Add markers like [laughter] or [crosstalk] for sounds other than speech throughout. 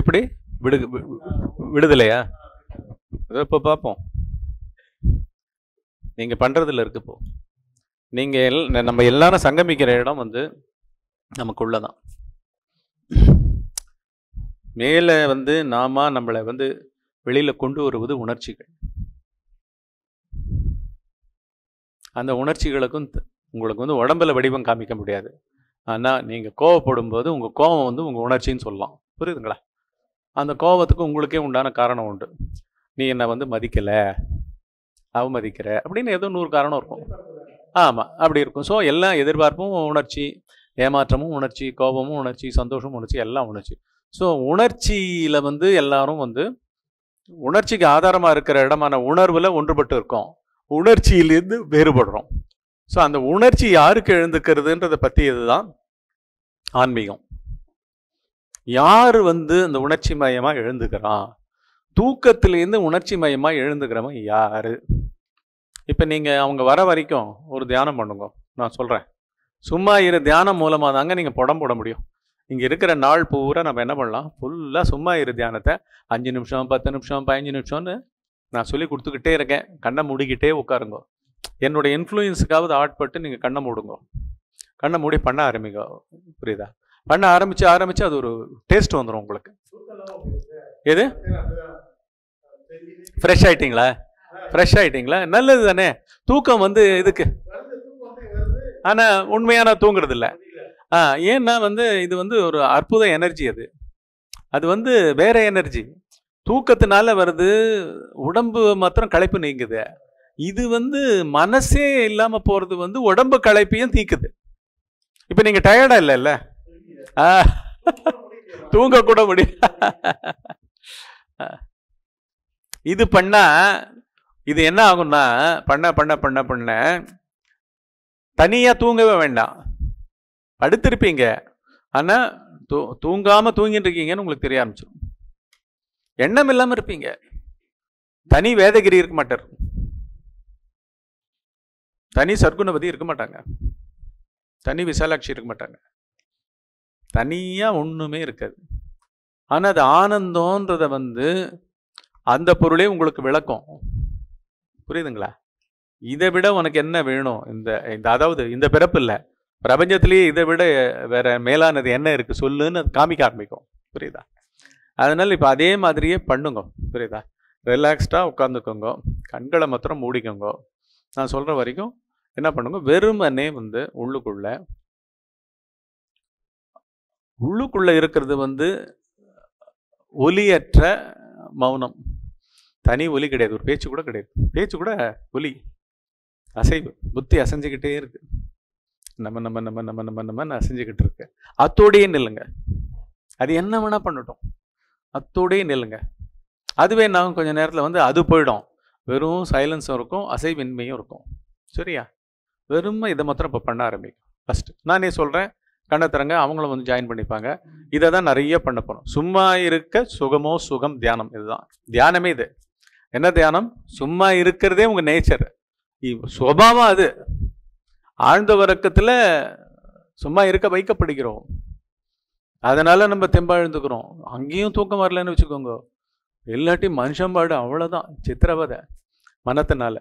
எப்படி? விடு விடுதலையா? இப்போ பார்ப்போம் நீங்கள் பண்றதுல இருக்கு இப்போ. நீங்க எல் நம்ம எல்லாரும் சங்கமிக்கிற இடம் வந்து நமக்குள்ளதான். மேலே வந்து நாம நம்மளை வந்து வெளியில் கொண்டு வருவது உணர்ச்சிகள். அந்த உணர்ச்சிகளுக்கும் உங்களுக்கு வந்து உடம்புல வடிவம் காமிக்க முடியாது. ஆனால் நீங்கள் கோவப்படும் போது உங்கள் கோபம் வந்து உங்கள் உணர்ச்சின்னு சொல்லலாம். புரியுதுங்களா? அந்த கோபத்துக்கு உங்களுக்கே உண்டான காரணம் உண்டு. நீ என்னை வந்து மதிக்கலை அவமதிக்கிற அப்படின்னு ஏதோ நூறு காரணம் இருக்கும். ஆமாம் அப்படி இருக்கும். ஸோ எல்லா எதிர்பார்ப்பும் உணர்ச்சி ஏமாற்றமும் உணர்ச்சி கோபமும் உணர்ச்சி சந்தோஷமும் உணர்ச்சி எல்லாம் உணர்ச்சி. ஸோ உணர்ச்சியில் வந்து எல்லாரும் வந்து உணர்ச்சிக்கு ஆதாரமாக இருக்கிற இடமான உணர்வில் ஒன்றுபட்டு இருக்கோம். உணர்ச்சியிலிருந்து வேறுபடுறோம். ஸோ அந்த உணர்ச்சி யாருக்கு எழுந்துக்கிறதுன்றத பற்றி இதுதான் ஆன்மீகம். யார் வந்து அந்த உணர்ச்சி மயமாக எழுந்துக்கிறான் தூக்கத்திலேருந்து உணர்ச்சி மயமாக எழுந்துக்கிறவன் யார்? இப்போ நீங்கள் அவங்க வர வரைக்கும் ஒரு தியானம் பண்ணுங்க. நான் சொல்கிறேன் சும்மா இரு தியானம் மூலமாக தாங்க நீங்கள் புடம் போட முடியும். இங்கே இருக்கிற நாள் பூரா நம்ம என்ன பண்ணலாம்? ஃபுல்லாக சும்மா இரு தியானத்தை. அஞ்சு நிமிஷம் பத்து நிமிஷம் பதினஞ்சு நிமிஷம்னு நான் சொல்லி கொடுத்துக்கிட்டே இருக்கேன். கண்ணை மூடிக்கிட்டே உட்காருங்க. என்னோடய இன்ஃப்ளூயன்ஸுக்காவது ஆட்பட்டு நீங்கள் கண்ணை மூடுங்க. கண்ணை மூடி பண்ண ஆரம்பிங்க. புரியுதா? பண்ண ஆரம்பிச்சு ஆரம்பிச்சு அது ஒரு டேஸ்ட் வந்துடும் உங்களுக்கு. எது? ஃப்ரெஷ் ஆயிட்டீங்களா? ஃப்ரெஷ் ஆயிட்டீங்களா? நல்லது தானே. தூக்கம் வந்து இதுக்கு. ஆனா உண்மையான தூங்குறது இல்லை ஆ ஏன்னா வந்து இது வந்து ஒரு அற்புத எனர்ஜி அது. அது வந்து வேற எனர்ஜி தூக்கத்தினால வருது உடம்பு மாத்திரம் களைப்பு நீங்குது. இது வந்து மனசே இல்லாமல் போகிறது வந்து உடம்பு களைப்பையும் தீக்குது. இப்போ நீங்கள் டயர்டாக இல்லைல்ல? தூங்க கூட முடியும் இது பண்ணா இது என்ன ஆகும்னா பண்ண பண்ண பண்ண பண்ண தனியா தூங்கவே வேண்டாம். படுத்திருப்பீங்க. ஆனா தூ தூங்காம தூங்கிட்டு இருக்கீங்கன்னு உங்களுக்கு தெரிய ஆரம்பிச்சிடும் எண்ணம் இல்லாம இருப்பீங்க. தனி வேதகிரி இருக்க மாட்டார். தனி சர்க்குணபதி இருக்க மாட்டாங்க. தனி விசாலாட்சி இருக்க மாட்டாங்க. தனியாக ஒன்றுமே இருக்காது. ஆனால் அது ஆனந்தன்றத வந்து அந்த பொருளே உங்களுக்கு விளக்கும். புரியுதுங்களா? இதை விட உனக்கு என்ன வேணும்? இந்த இந்த அதாவது இந்த பிறப்பு இல்லை. பிரபஞ்சத்திலேயே இதை விட வேற மேலானது என்ன இருக்குது சொல்லுன்னு அது காமிக்க ஆரம்பிக்கும். புரியுதா? அதனால் இப்போ அதே மாதிரியே பண்ணுங்க. புரியுதா? ரிலாக்ஸ்டாக உட்காந்துக்கோங்க கண்களை மாத்திரம் மூடிக்கோங்க. நான் சொல்கிற வரைக்கும் என்ன பண்ணுங்க? வெறுமனே வந்து உள்ளுக்குள்ளே உள்ளுக்குள்ளே இருக்கிறது வந்து ஒலியற்ற மௌனம். தனி ஒலி கிடையாது. ஒரு பேச்சு கூட கிடையாது. பேச்சு கூட ஒலி. அசைவு. புத்தி அசைஞ்சுக்கிட்டே இருக்கு. நம்ம நம்ம நம்ம நம்ம நம்ம நம்ம அசைஞ்சுக்கிட்டு இருக்கு. அத்தோடையே நில்லுங்க. அது என்ன வேணால் பண்ணட்டும். அத்தோடையே நில்லுங்க. அதுவே நாங்கள் கொஞ்சம் நேரத்தில் வந்து அது போயிடும். வெறும் சைலன்ஸும் இருக்கும். அசைவின்மையும் இருக்கும். சரியா? வெறும் இதை மாத்திரம் இப்போ பண்ண ஆரம்பிக்கும். ஃபஸ்ட்டு நானே சொல்கிறேன் கண்ணை திறங்க அவங்களும் வந்து ஜாயின் பண்ணிப்பாங்க. இதை தான் நிறைய பண்ண போகிறோம் சும்மா இருக்க சுகமோ சுகம் தியானம் இதுதான். தியானமே இது. என்ன தியானம்? சும்மா இருக்கிறதே உங்கள் நேச்சர் சுபாவம் அது. ஆழ்ந்த வரக்கத்தில் சும்மா இருக்க வைக்கப்படுகிறோம். அதனால் நம்ம தெம்பாழ்ந்துக்கிறோம். அங்கேயும் தூக்கம் வரலன்னு வச்சுக்கோங்க. இல்லாட்டி மனுஷன் பாடு அவ்வளோதான் சித்திரவதை. மனத்தினால.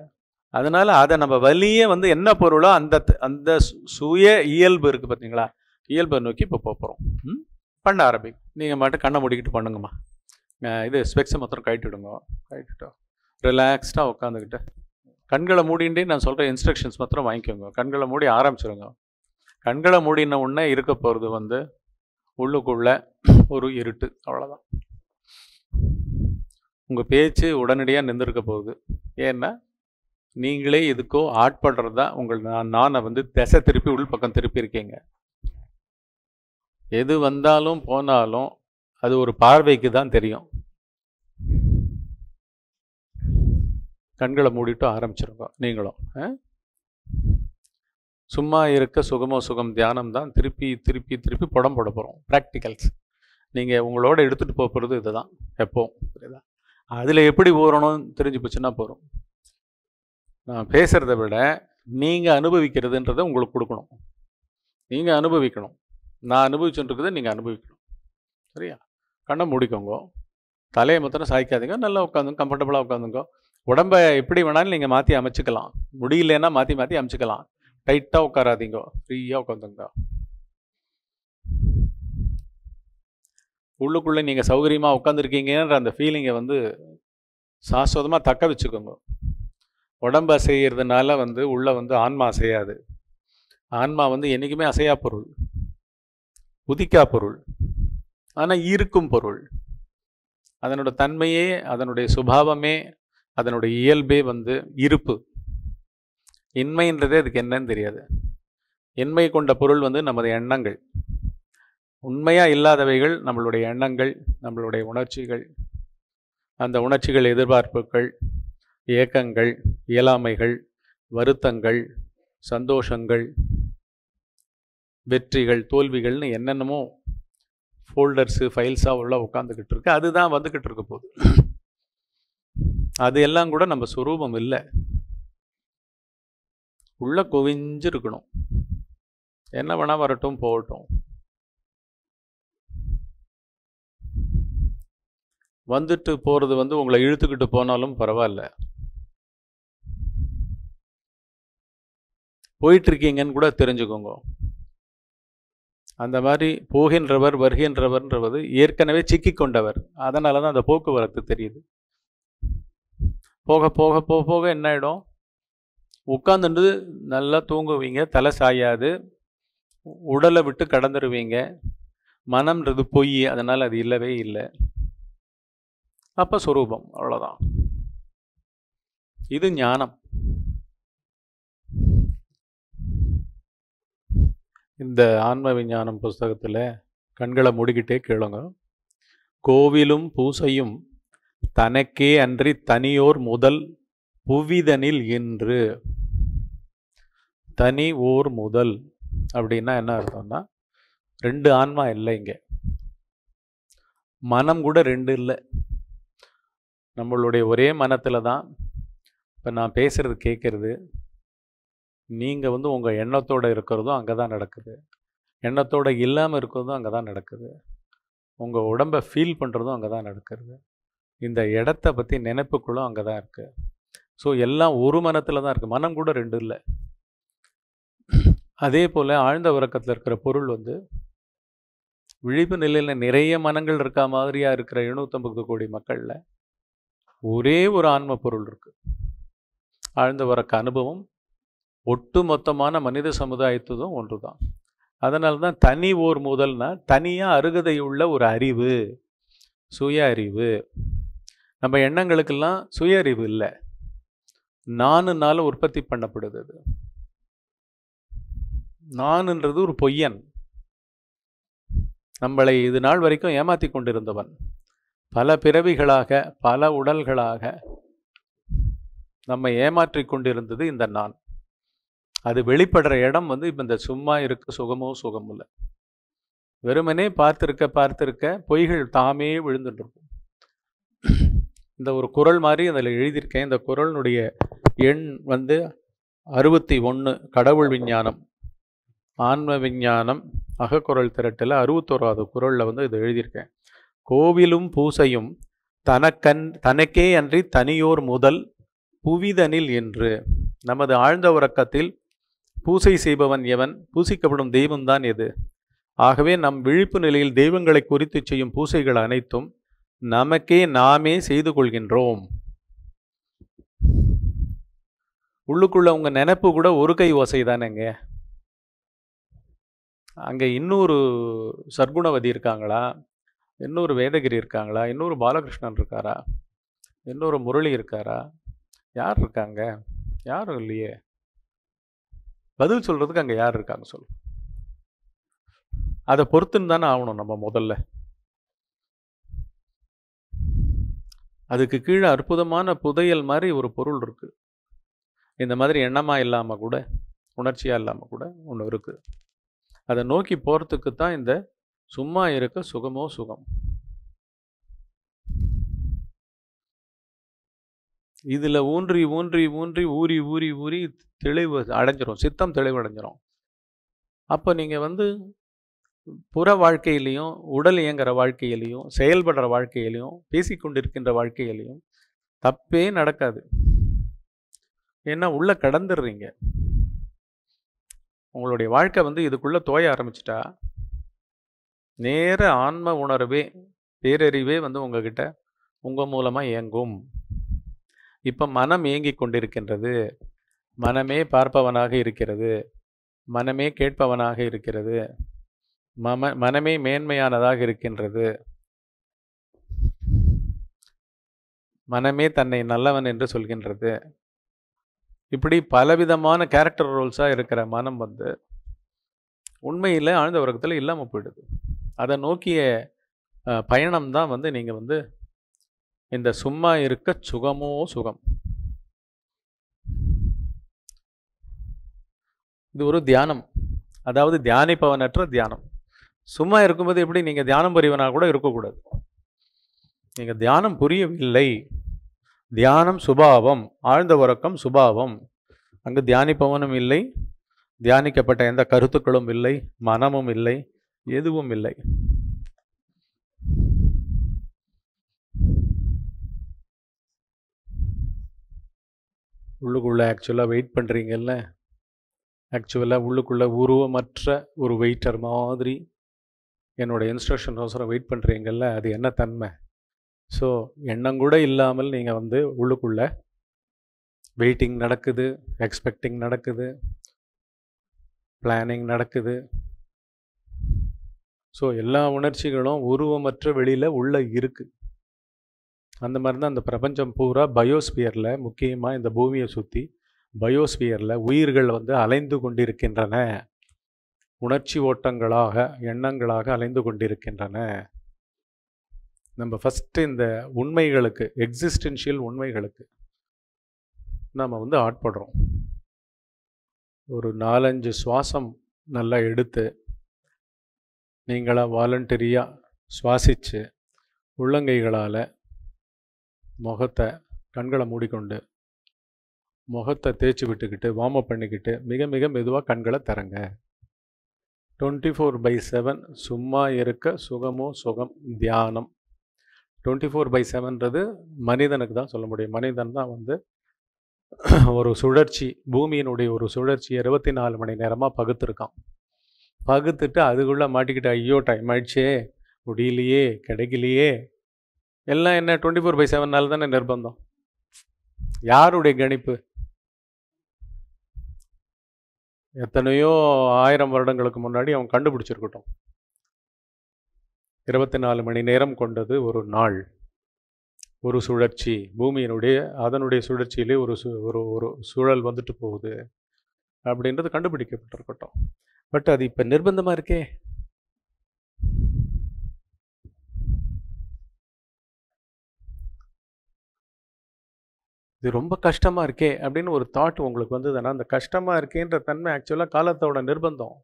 அதனால் அதை நம்ம வலியே வந்து என்ன பொருளோ அந்த அந்த சு- சுய இயல்பு இருக்குது பார்த்தீங்களா இயல்பை நோக்கி இப்போ போகிறோம் ம்? பண்ண ஆரம்பி. நீங்கள் மட்டும் கண்ணை மூடிக்கிட்டு பண்ணுங்கம்மா. இது ஸ்பெக்ஸை மாத்திரம் கழட்டிவிடுங்க கழட்டிட்டோம். ரிலாக்ஸ்டாக உட்காந்துக்கிட்டு கண்களை மூடிண்டே நான் சொல்கிற இன்ஸ்ட்ரக்ஷன்ஸ் மாத்திரம் வாங்கிக்கோங்க. கண்களை மூடி ஆரம்பிச்சிருங்க. கண்களை மூடின உடனே இருக்க போகிறது வந்து உள்ளுக்குள்ள ஒரு இருட்டு. அவ்வளோதான் உங்கள் பேச்சு உடனடியாக நின்றுருக்க போகுது. ஏன்னா நீங்களே எதுக்கோ ஆட்படுறதா உங்கள் நான் நானை வந்து திசை திருப்பி உள் பக்கம் திருப்பி இருக்கீங்க. எது வந்தாலும் போனாலும் அது ஒரு பார்வைக்கு தான் தெரியும். கண்களை மூடிட்டு ஆரம்பிச்சிருக்கோம் நீங்களும் ஆ? சும்மா இருக்க சுகமோ சுகம் தியானம் தான் திருப்பி திருப்பி திருப்பி படம் போட போகிறோம் ப்ராக்டிகல்ஸ் நீங்கள் உங்களோட எடுத்துகிட்டு போக போகிறது இதுதான். எப்போவும். புரியுதா? அதில் எப்படி ஊறணும்னு தெரிஞ்சு போச்சுன்னா போகிறோம் நான் பேசுகிறத விட நீங்கள் அனுபவிக்கிறதுன்றதை உங்களுக்கு கொடுக்கணும். நீங்கள் அனுபவிக்கணும். நான் அனுபவிச்சுட்டுருக்குறதை நீங்கள் அனுபவிக்கணும். சரியா? கண்ணை மூடிக்கோங்க. தலையை மொத்தம் சாய்க்காதீங்க. நல்லா உட்காந்துங்க. கம்ஃபர்டபுளாக உட்காந்துங்க. உடம்பை எப்படி வேணாலும் நீங்கள் மாற்றி அமைச்சுக்கலாம். முடியலன்னா மாற்றி மாற்றி அமைச்சுக்கலாம். டைட்டாக உட்காராதீங்க. ஃப்ரீயாக உட்காந்துங்க. உள்ளுக்குள்ளே நீங்கள் சௌகரியமாக உட்காந்துருக்கீங்கன்ற அந்த ஃபீலிங்கை வந்து சாஸ்வதமாக தக்க வச்சுக்கோங்க. உடம்பு அசைகிறதுனால வந்து உள்ளே வந்து ஆன்மா அசையாது. ஆன்மா வந்து என்றைக்குமே அசையா பொருள். உதிக்கா பொருள். ஆனால் இருக்கும் பொருள். அதனோட தன்மையே அதனுடைய சுபாவமே அதனுடைய இயல்பே வந்து இருப்பு. இன்மைன்றதே அதுக்கு என்னன்னு தெரியாது. இன்மை கொண்ட பொருள் வந்து நமது எண்ணங்கள். உண்மையாக இல்லாதவைகள் நம்மளுடைய எண்ணங்கள் நம்மளுடைய உணர்ச்சிகள் அந்த உணர்ச்சிகள் எதிர்பார்ப்புகள் ஏக்கங்கள் இயலாமைகள் வருத்தங்கள் சந்தோஷங்கள் வெற்றிகள் தோல்விகள்னு என்னென்னமோ ஃபோல்டர்ஸு ஃபைல்ஸாக உள்ள உட்காந்துக்கிட்டு இருக்கு. அதுதான் வந்துக்கிட்டு இருக்க போகுது. அது எல்லாம் கூட நம்ம சுரூபம் இல்லை. உள்ள குவிஞ்சிருக்கணும். என்ன வேணால் வரட்டும் போகட்டும். வந்துட்டு போகிறது வந்து உங்களை இழுத்துக்கிட்டு போனாலும் பரவாயில்ல. போயிட்டுருக்கீங்கன்னு கூட தெரிஞ்சுக்கோங்க. அந்த மாதிரி போகின்றவர் வருகின்றவர்ன்றது ஏற்கனவே சிக்கி கொண்டவர் அதனால தான் அந்த போக்குவரத்து தெரியுது. போக போக போக போக என்ன ஆகிடும் உட்காந்துட்டு நல்லா தூங்குவீங்க தலை சாயாது உடலை விட்டு கடந்துருவீங்க. மனம்ன்றது பொய் அதனால் அது இல்லவே இல்லை. அப்போ சுரூபம் அவ்வளோதான் இது ஞானம். இந்த ஆன்ம விஞ்ஞானம் புஸ்தகத்தில் கண்களை மூடிக்கிட்டே கேளுங்க. கோவிலும் பூசையும் தனக்கே அன்றி தனியோர் முதல் புவிதனில் இன்று. தனி ஓர் முதல் அப்படின்னா என்ன அர்த்தம்னா ரெண்டு ஆன்மா இல்லை இங்கே. மனம் கூட ரெண்டு இல்லை. நம்மளுடைய ஒரே மனத்தில் தான் இப்போ நான் பேசுகிறது கேட்குறது நீங்கள் வந்து உங்கள் எண்ணத்தோடு இருக்கிறதும் அங்கே தான் நடக்குது. எண்ணத்தோடு இல்லாமல் இருக்கிறதும் அங்கே தான் நடக்குது. உங்கள் உடம்பை ஃபீல் பண்ணுறதும் அங்கே தான் நடக்கிறது இந்த இடத்த பற்றி நினைப்புக்குள்ளும் அங்கே தான் இருக்குது ஸோ எல்லாம் ஒரு மனத்தில் தான் இருக்குது மனம் கூட ரெண்டு இல்லை. அதே போல் ஆழ்ந்த உறக்கத்தில் இருக்கிற பொருள் வந்து விழிப்பு நிலையில் நிறைய மனங்கள் இருக்கா மாதிரியாக இருக்கிற எழுநூற்றம்பது கோடி மக்களில் ஒரே ஒரு ஆன்ம பொருள் இருக்குது ஆழ்ந்த உறக்க அனுபவம் ஒட்டு மொத்தமான மனித சமுதாயத்ததும் ஒன்று தான் அதனால தான் தனி ஓர் முதல்னா தனியாக அருகதையுள்ள ஒரு அறிவு சுய அறிவு. நம்ம எண்ணங்களுக்கெல்லாம் சுய அறிவு இல்லை. நானுனால உற்பத்தி பண்ணப்படுது அது. நானுன்றது ஒரு பொய்யன். நம்மளை இது நாள் வரைக்கும் ஏமாத்தி கொண்டிருந்தவன். பல பிறவிகளாக பல உடல்களாக நம்ம ஏமாற்றி கொண்டிருந்தது இந்த நான். அது வெளிப்படுற இடம் வந்து இப்போ இந்த சும்மா இருக்க சுகமோ சுகம் இல்லை. வெறுமனே பார்த்துருக்க பார்த்துருக்க பொய்கள் தாமே விழுந்துட்டு இருக்கும் இந்த ஒரு குரல் மாதிரி அதில் எழுதியிருக்கேன். இந்த குரலினுடைய எண் வந்து அறுபத்தி ஒன்று கடவுள் விஞ்ஞானம். ஆன்ம விஞ்ஞானம் அகக்குரல் திரட்டில் அறுபத்தோராவது குரலில் வந்து இது எழுதியிருக்கேன். கோவிலும் பூசையும் தனக்கன் தனக்கே அன்றி தனியோர் முதல் புவிதனில் என்று நமது ஆழ்ந்த உறக்கத்தில் பூசை செய்பவன் எவன்? பூசிக்கப்படும் தெய்வம்தான் எது? ஆகவே நம் விழிப்பு நிலையில் தெய்வங்களை குறித்து செய்யும் பூசைகள் அனைத்தும் நமக்கே நாமே செய்து கொள்கின்றோம். உள்ளுக்குள்ள உங்கள் நினைப்பு கூட ஒரு கை ஓசை தானேங்க. அங்கே இன்னொரு சர்க்குணவதி இருக்காங்களா? இன்னொரு வேதகிரி இருக்காங்களா? இன்னொரு பாலகிருஷ்ணன் இருக்காரா? இன்னொரு முரளி இருக்காரா? யார் இருக்காங்க? யாரும் இல்லையே. பதில் சொல்றதுக்கு அங்க யார் இருக்காங்க சொல்லு. அதை பொறுத்துன்னு தானே ஆகணும் நம்ம முதல்ல. அதுக்கு கீழே அற்புதமான புதையல் மாதிரி ஒரு பொருள் இருக்கு. இந்த மாதிரி எண்ணமா இல்லாம கூட உணர்ச்சியா இல்லாம கூட ஒன்று இருக்கு. அதை நோக்கி போறதுக்கு தான் இந்த சும்மா இருக்க சுகமோ சுகம். இதில் ஊன்றி ஊன்றி ஊன்றி ஊறி ஊறி ஊறி தெளிவு அடைஞ்சிரும். சித்தம் தெளிவு அடைஞ்சிரும். அப்போ நீங்கள் வந்து புற வாழ்க்கையிலையும் உடல் இயங்குற வாழ்க்கையிலையும் செயல்படுற வாழ்க்கையிலையும் பேசிக்கொண்டிருக்கின்ற வாழ்க்கையிலையும் தப்பே நடக்காது. ஏன்னா உள்ளே கடந்துடுறீங்க உங்களுடைய வாழ்க்கை வந்து இதுக்குள்ளே தோய ஆரம்பிச்சிட்டா நேர ஆன்ம உணர்வே பேரறிவே வந்து உங்ககிட்ட உங்கள் மூலமாக இயங்கும். இப்போ மனம் இயங்கிக் கொண்டிருக்கின்றது. மனமே பார்ப்பவனாக இருக்கிறது. மனமே கேட்பவனாக இருக்கிறது. மம மனமே மேன்மையானதாக இருக்கின்றது. மனமே தன்னை நல்லவன் என்று சொல்கின்றது. இப்படி பலவிதமான கேரக்டர் ரோல்ஸாக இருக்கிற மனம் வந்து உண்மையில் ஆழ்ந்த உறக்கத்தில் இல்லாமல் போயிடுது. அதை நோக்கிய பயணம் தான் வந்து நீங்கள் வந்து இந்த சும்மா இருக்க சுகமோ சுகம். இது ஒரு தியானம். அதாவது தியானிப்பவனற்ற தியானம். சும்மா இருக்கும்போது எப்படி நீங்கள் தியானம் புரியவனாக கூட இருக்கக்கூடாது. நீங்கள் தியானம் புரியவில்லை. தியானம் சுபாவம் ஆழ்ந்த உறக்கம் சுபாவம். அங்கு தியானிப்பவனும் இல்லை. தியானிக்கப்பட்ட எந்த கருத்துக்களும் இல்லை. மனமும் இல்லை. எதுவும் இல்லை. உள்ளுக்குள்ளே ஆக்சுவலாக வெயிட் பண்ணுறீங்கல்ல ஆக்சுவலாக உள்ளுக்குள்ளே உருவமற்ற ஒரு வெயிட்டர் மாதிரி என்னோடய இன்ஸ்ட்ரக்ஷன் அவசரம் வெயிட் பண்ணுறீங்கல்ல அது என்ன தன்மை? ஸோ எண்ணம் கூட இல்லாமல் நீங்கள் வந்து உள்ளுக்குள்ளே வெயிட்டிங் நடக்குது எக்ஸ்பெக்டிங் நடக்குது பிளானிங் நடக்குது. ஸோ எல்லா உணர்ச்சிகளும் உருவமற்ற வெளியில் உள்ளே இருக்குது அந்த மாதிரி தான் அந்த பிரபஞ்சம் பூரா பயோஸ்பியரில் முக்கியமாக இந்த பூமியை சுற்றி பயோஸ்பியரில் உயிர்கள் வந்து அலைந்து கொண்டிருக்கின்றன. உணர்ச்சி ஓட்டங்களாக எண்ணங்களாக அலைந்து கொண்டிருக்கின்றன. நம்ம ஃபஸ்ட்டு இந்த உண்மைகளுக்கு எக்ஸிஸ்டென்ஷியல் உண்மைகளுக்கு நாம் வந்து ஆட்படுறோம். ஒரு நாலஞ்சு சுவாசம் நல்லா எடுத்து நீங்களாக வாலண்டரியாக சுவாசித்து உள்ளங்கைகளால் முகத்தை கண்களை மூடிக்கொண்டு முகத்தை தேய்ச்சி விட்டுக்கிட்டு வார்ம் அப் பண்ணிக்கிட்டு மிக மிக மெதுவாக கண்களை தரங்க டுவெண்ட்டி ஃபோர் பை செவன் சும்மா இருக்க சுகமோ சுகம் தியானம். டுவெண்ட்டி ஃபோர் பை செவன்றது மனிதனுக்கு தான் சொல்ல முடியும். மனிதன் தான் வந்து [coughs] ஒரு சுழற்சி பூமியினுடைய ஒரு சுழற்சி இருபத்தி நாலு மணி நேரமாக பகுத்துருக்கான். பகுத்துட்டு அதுக்குள்ளே மாட்டிக்கிட்டு ஐயோ டைம் ஆயிடுச்சே முடியலையே கிடைக்கலையே எல்லாம் என்ன டுவெண்ட்டி ஃபோர் பை செவனால் தானே நிர்பந்தம்? யாருடைய கணிப்பு? எத்தனையோ ஆயிரம் வருடங்களுக்கு முன்னாடி அவன் கண்டுபிடிச்சிருக்கட்டும். இருபத்தி நாலு மணி நேரம் கொண்டது ஒரு நாள் ஒரு சுழற்சி. பூமியினுடைய அதனுடைய சுழற்சியிலே ஒரு சு ஒரு ஒரு சூழல் வந்துட்டு போகுது. அப்படின்றது கண்டுபிடிக்கப்பட்டிருக்கட்டும். பட் அது இப்போ நிர்பந்தமாக இருக்கே? இது ரொம்ப கஷ்டமாக இருக்கே அப்படின்னு ஒரு தாட் உங்களுக்கு வந்ததுன்னா அந்த கஷ்டமாக இருக்கேன்ற தன்மை ஆக்சுவலாக காலத்தோட நிர்பந்தம்.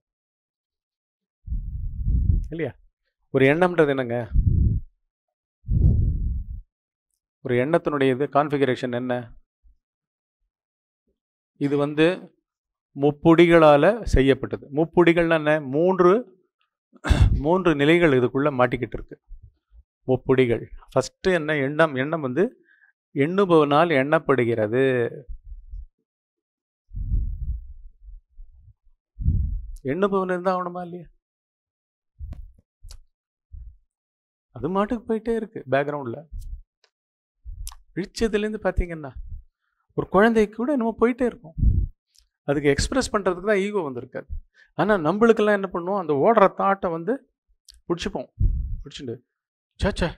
இல்லையா? ஒரு எண்ணம்ன்றது என்னங்க? ஒரு எண்ணத்தினுடைய இது கான்ஃபிகரேஷன் என்ன? இது வந்து முப்புடிகளால் செய்யப்பட்டது. முப்புடிகள்னா என்ன? மூன்று மூன்று நிலைகள் இதுக்குள்ளே மாட்டிக்கிட்டு இருக்கு முப்புடிகள். ஃபஸ்ட்டு என்ன? எண்ணம். எண்ணம் வந்து எண்ணுபவனால் எண்ணப்படுகிறது. எண்ணுபவன் இருந்தால் ஆகணுமா இல்லையா? அது மாட்டுக்கு போயிட்டே இருக்கு பேக்ரவுண்டில் இழிச்சதுலேருந்து பார்த்தீங்கன்னா ஒரு குழந்தைக்கு கூட என்னமோ போயிட்டே இருக்கும். அதுக்கு எக்ஸ்பிரஸ் பண்ணுறதுக்கு தான் ஈகோ வந்திருக்காது. ஆனால் நம்மளுக்கெல்லாம் என்ன பண்ணுவோம் அந்த ஓடுற தாட்டை வந்து பிடிச்சிப்போம். பிடிச்சிட்டு சேச்சே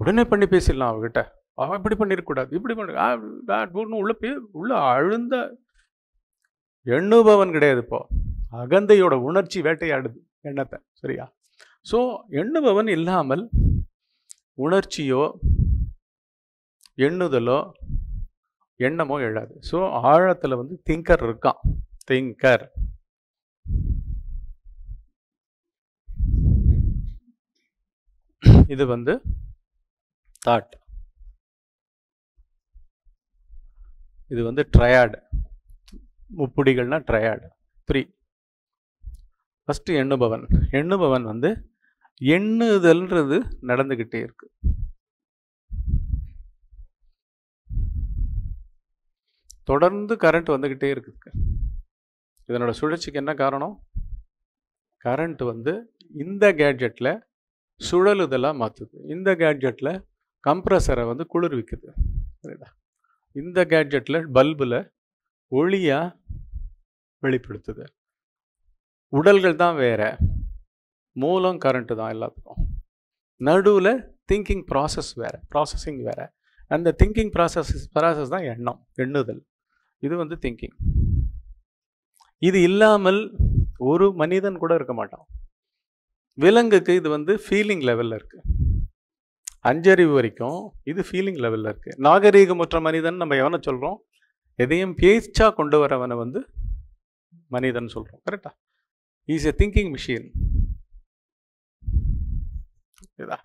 உடனே பண்ணி பேசிடலாம் அவகிட்ட. அவன் இப்படி பண்ணிருக்கக்கூடாது இப்படி பண்ணு உள்ள பே உள்ள அழுந்த எண்ணுபவன் கிடையாது இப்போ. அகந்தையோட உணர்ச்சி வேட்டையாடுது எண்ணத்தை சரியா? ஸோ எண்ணுபவன் இல்லாமல் உணர்ச்சியோ எண்ணுதலோ எண்ணமோ எழாது. ஸோ ஆழத்தில் வந்து திங்கர் இருக்கான் திங்கர். இது வந்து தாட் இது வந்து ட்ரையாடு முப்புடிகள்னா ட்ரையாடு த்ரீ ஃபஸ்ட்டு எண்ணுபவன். எண்ணுபவன் வந்து எண்ணுதல்ன்றது நடந்துக்கிட்டே இருக்கு. தொடர்ந்து கரண்ட் வந்துக்கிட்டே இருக்குது இதனோட சுழற்சிக்கு என்ன காரணம்? கரண்ட் வந்து இந்த கேட்ஜெட்டில் சுழலுதலாக மாற்றுது இந்த கேட்ஜெட்டில் கம்ப்ரஸரை வந்து குளிர்விக்குது. புரியுதா? இந்த கேட்ஜெட்டில் பல்பில் ஒளியாக வெளிப்படுத்துது. உடல்கள் தான் வேற. மூலம் கரண்ட்டு தான் எல்லாத்துக்கும். நடுவில் திங்கிங் ப்ராசஸ் வேறு ப்ராசஸிங் வேறு. அந்த திங்கிங் ப்ராசஸ் ப்ராசஸ் தான் எண்ணம் எண்ணுதல். இது வந்து திங்கிங் இது இல்லாமல் ஒரு மனிதன் கூட இருக்க மாட்டான். விலங்குக்கு இது வந்து ஃபீலிங் லெவலில் இருக்குது அஞ்சறிவு வரைக்கும் இது ஃபீலிங் லெவலில் இருக்குது நாகரீகமுற்ற மனிதன் நம்ம எவனை சொல்கிறோம் எதையும் பேச்சாக கொண்டு வரவனை வந்து மனிதன் சொல்கிறோம் கரெக்டா இஸ் எ திங்கிங் மிஷின் இதா?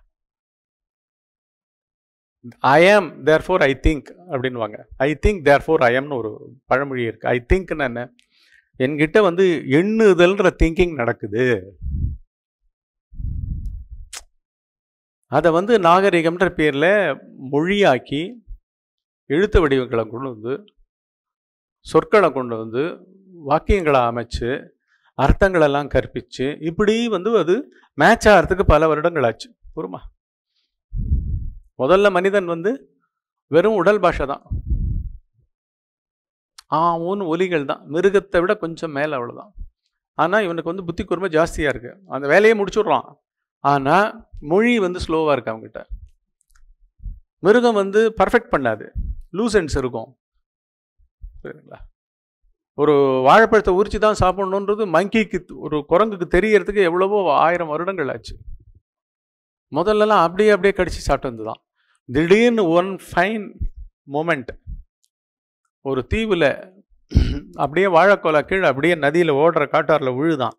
ஐ ஆம் தேர் ஃபோர் ஐ திங்க் அப்படின்வாங்க ஐ திங்க் தேர் ஃபோர் ஐ ஆம்னு ஒரு பழமொழி இருக்குது ஐ திங்க்னு என்ன? என்கிட்ட வந்து எண்ணுதல்ன்ற திங்கிங் நடக்குது. அதை வந்து நாகரிகம்ன்ற பேரில் மொழியாக்கி எழுத்து வடிவங்களை கொண்டு வந்து சொற்களை கொண்டு வந்து வாக்கியங்களை அமைச்சு அர்த்தங்களெல்லாம் கற்பித்து இப்படி வந்து அது மேட்ச் ஆகிறதுக்கு பல வருடங்கள் ஆச்சு பொறுமா முதல்ல மனிதன் வந்து வெறும் உடல் பாஷை தான். ஆ ஊன்னு ஒலிகள் தான். மிருகத்தை விட கொஞ்சம் மேலே அவ்வளோதான் ஆனால் இவனுக்கு வந்து புத்தி கூர்மை ஜாஸ்தியாக இருக்குது அந்த வேலையை முடிச்சுடுறான். ஆனால் மொழி வந்து ஸ்லோவாக இருக்கு அவங்ககிட்ட. மிருகம் வந்து பர்ஃபெக்ட் பண்ணாது. லூசன்ஸ் இருக்கும். சரிங்களா? ஒரு வாழைப்பழத்தை உரிச்சு தான் சாப்பிடணுன்றது மங்கிக்கு ஒரு குரங்குக்கு தெரியறதுக்கு எவ்வளவோ ஆயிரம் வருடங்கள் ஆச்சு. முதல்லலாம் அப்படியே அப்படியே கடிச்சு சாப்பிட்டு தான் திடீர்னு ஒன் ஃபைன் மூமெண்ட் ஒரு தீவில் அப்படியே வாழைக்கோலை கீழே அப்படியே நதியில் ஓடுற காட்டாரில் விழுதான்.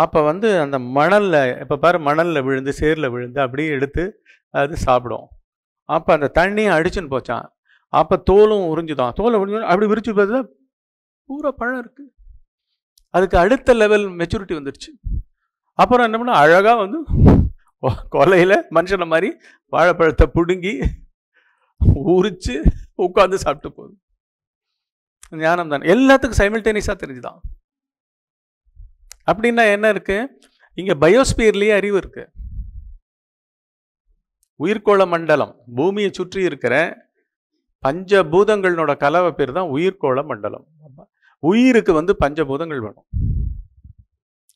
அப்போ வந்து அந்த மணலில் இப்போ பாரு மணலில் விழுந்து சேரில் விழுந்து அப்படியே எடுத்து அது சாப்பிடும். அப்போ அந்த தண்ணியும் அடிச்சுன்னு போச்சான் அப்போ தோலும் உறிஞ்சுதான். தோலை உறிஞ்சு அப்படி விரிச்சு பார்த்தா பூரா பழம் இருக்குது அதுக்கு அடுத்த லெவல் மெச்சூரிட்டி வந்துடுச்சு அப்புறம் என்ன பண்ண அழகாக வந்து கொலையில் மனுஷனை மாதிரி வாழைப்பழத்தை பிடுங்கி உரிச்சு உட்காந்து சாப்பிட்டு போகுது. ஞானம் தான் எல்லாத்துக்கும் சைமில்டேனியஸாக தெரிஞ்சுதான். அப்படின்னா என்ன இருக்குது இங்கே பயோஸ்பியர்லேயே அறிவு இருக்குது உயிர்கோள மண்டலம் பூமியை சுற்றி இருக்கிற பஞ்சபூதங்களோட கலவை பேர் தான் உயிர்கோள மண்டலம் உயிருக்கு வந்து பஞ்சபூதங்கள் வேணும்.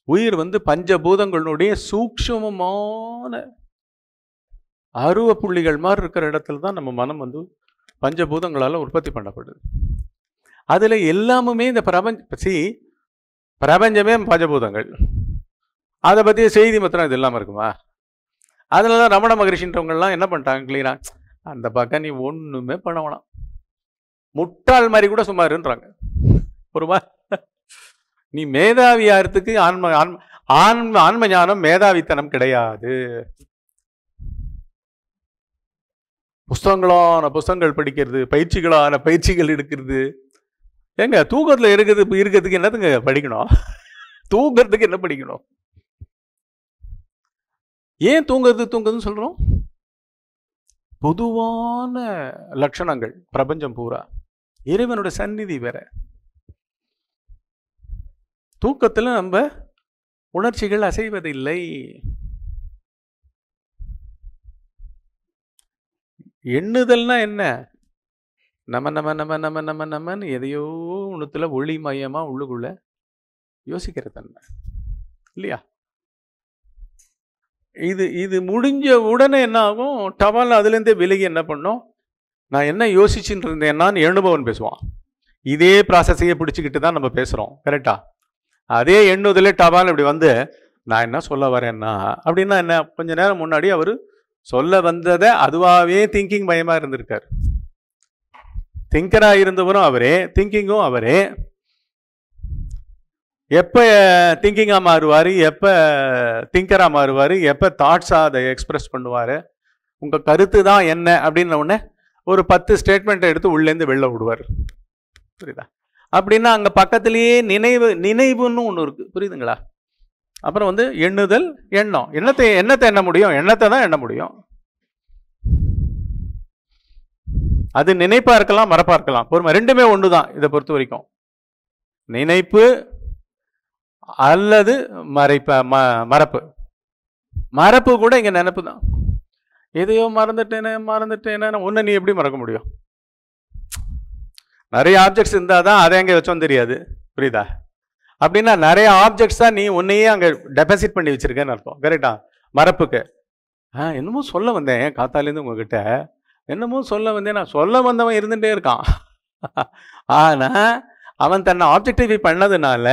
உயிர் வந்து பஞ்சபூதங்களுடைய சூக்ஷமமான அருவ புள்ளிகள் மாதிரி இருக்கிற இடத்துல தான் நம்ம மனம் வந்து பஞ்சபூதங்களால் உற்பத்தி பண்ணப்படுது. அதில் எல்லாமுமே இந்த பிரபஞ்ச சி பிரபஞ்சமே பஞ்சபூதங்கள் அதை பற்றிய செய்தி மாத்திரம் இது இல்லாமல் இருக்குமா? அதனால தான் ரமண மகரிஷின்றவங்கள்லாம் என்ன பண்ணிட்டாங்க கிளீனா அந்த பக்கம் நீ ஒன்றுமே பண்ண வேணாம். முட்டாள் மாதிரி கூட சும்மா இருன்றாங்க. ஒருமா நீ மேதாவியாகிறதுக்கு ஆன்ம ஆன்ம ஆன்ம ஆன்ம ஞானம் மேதாவித்தனம் கிடையாது. புஸ்தகங்களான புஸ்தகங்கள் படிக்கிறது பயிற்சிகளான பயிற்சிகள் எடுக்கிறது. ஏங்க தூக்கத்தில் இருக்கிறது இருக்கிறதுக்கு என்னதுங்க படிக்கணும்? தூங்குறதுக்கு என்ன படிக்கணும்? ஏன் தூங்குறது தூங்குறதுன்னு சொல்றோம்? பொதுவான லட்சணங்கள் பிரபஞ்சம் பூரா. இறைவனோட சந்நிதி வேற. தூக்கத்தில் நம்ம உணர்ச்சிகள் அசைவதில்லை. எண்ணுதல்னா என்ன? நம்ம நம்ம நம்ம நம்ம நம்ம நம்மன்னு எதையோ ஒன்றுத்தில் ஒளி மையமாக உள்ளுக்குள்ளே யோசிக்கிற தன்மை. இல்லையா? இது இது முடிஞ்ச உடனே என்ன ஆகும்? டவால் அதுலேருந்தே விலகி என்ன பண்ணோம்? நான் என்ன யோசிச்சுட்டு இருந்தேன்னான்னு எண்ணுபவன் பேசுவான். இதே ப்ராசஸையே பிடிச்சிக்கிட்டு தான் நம்ம பேசுகிறோம் கரெக்டா அதே எண்ணுதலே டவால் இப்படி வந்து நான் என்ன சொல்ல வரேன்னா அப்படின்னா என்ன? கொஞ்ச நேரம் முன்னாடி அவர் சொல்ல வந்ததை அதுவாகவே திங்கிங் பயமாக இருந்திருக்கார். திங்கராக இருந்தவரும் அவரே திங்கிங்கும் அவரே. எப்போ திங்கிங்காக மாறுவார்? எப்போ திங்கராக மாறுவார்? எப்போ தாட்ஸாக அதை எக்ஸ்ப்ரெஸ் பண்ணுவார்? உங்கள் கருத்து தான் என்ன? அப்படின்ன உடனே ஒரு பத்து ஸ்டேட்மெண்ட்டை எடுத்து உள்ளேருந்து வெளில விடுவார். புரியுதா? அப்படின்னா அங்கே பக்கத்துலேயே நினைவு நினைவுன்னு ஒன்று இருக்குது புரியுதுங்களா? அப்புறம் வந்து எண்ணுதல் எண்ணம். எண்ணத்தை எண்ணத்தை எண்ண முடியும்? எண்ணத்தை தான் எண்ண முடியும்? அது நினைப்பா இருக்கலாம் மறப்பாக இருக்கலாம். பொறுமை ரெண்டுமே ஒன்று தான் இதை பொறுத்த வரைக்கும். நினைப்பு அல்லது மறைப்ப ம மறப்பு. மறப்பு கூட இங்க நினப்பு தான். எதையோ மறந்துட்டேனே மறந்துட்டேனே ஒன்று நீ எப்படி மறக்க முடியும்? நிறைய ஆப்ஜெக்ட்ஸ் இருந்தால் தான் அதை எங்கே வச்சோம் தெரியாது. புரியுதா? அப்படின்னா நிறைய ஆப்ஜெக்ட்ஸ் தான் நீ உன்னையே அங்கே டெபாசிட் பண்ணி வச்சிருக்கேன்னு அர்த்தம். கரெக்டா மறப்புக்கு. ஆ என்னமோ சொல்ல வந்தேன் காத்தாலேருந்து உங்ககிட்ட. என்னமோ சொல்ல வந்தேன். நான் சொல்ல வந்தவன் இருந்துகிட்டே இருக்கான். ஆனால் அவன் தன்னை ஆப்ஜெக்டிஃபை பண்ணதுனால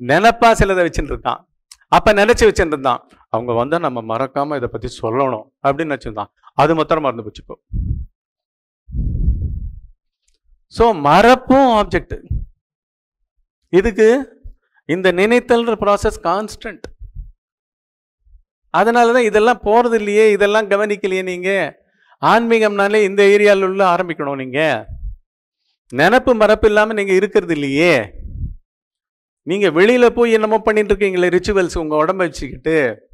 நினப்பா சிலதை வச்சுட்டு இருக்கான் அப்போ நினச்சி வச்சுட்டு இருந்தான் அவங்க வந்தால் நம்ம மறக்காமல் இதை பற்றி சொல்லணும் அப்படின்னு வச்சுருந்தான் அது மொத்தம் மறந்து போச்சுக்கோ ஸோ மறப்பும் ஆப்ஜெக்ட் இதுக்கு இந்த நினைத்தல்ன்ற ப்ராசஸ் கான்ஸ்டன்ட் அதனால தான் இதெல்லாம் போகிறது இல்லையே இதெல்லாம் கவனிக்கலையே நீங்கள் ஆன்மீகம்னாலே இந்த ஏரியாவில் உள்ள ஆரம்பிக்கணும் நீங்கள் நினப்பு மறப்பு இல்லாமல் நீங்கள் இருக்கிறது இல்லையே. நீங்கள் வெளியில் போய் என்னமோ பண்ணிட்டு இருக்கீங்களே ரிச்சுவல்ஸ் உங்கள் உடம்ப வச்சுக்கிட்டு.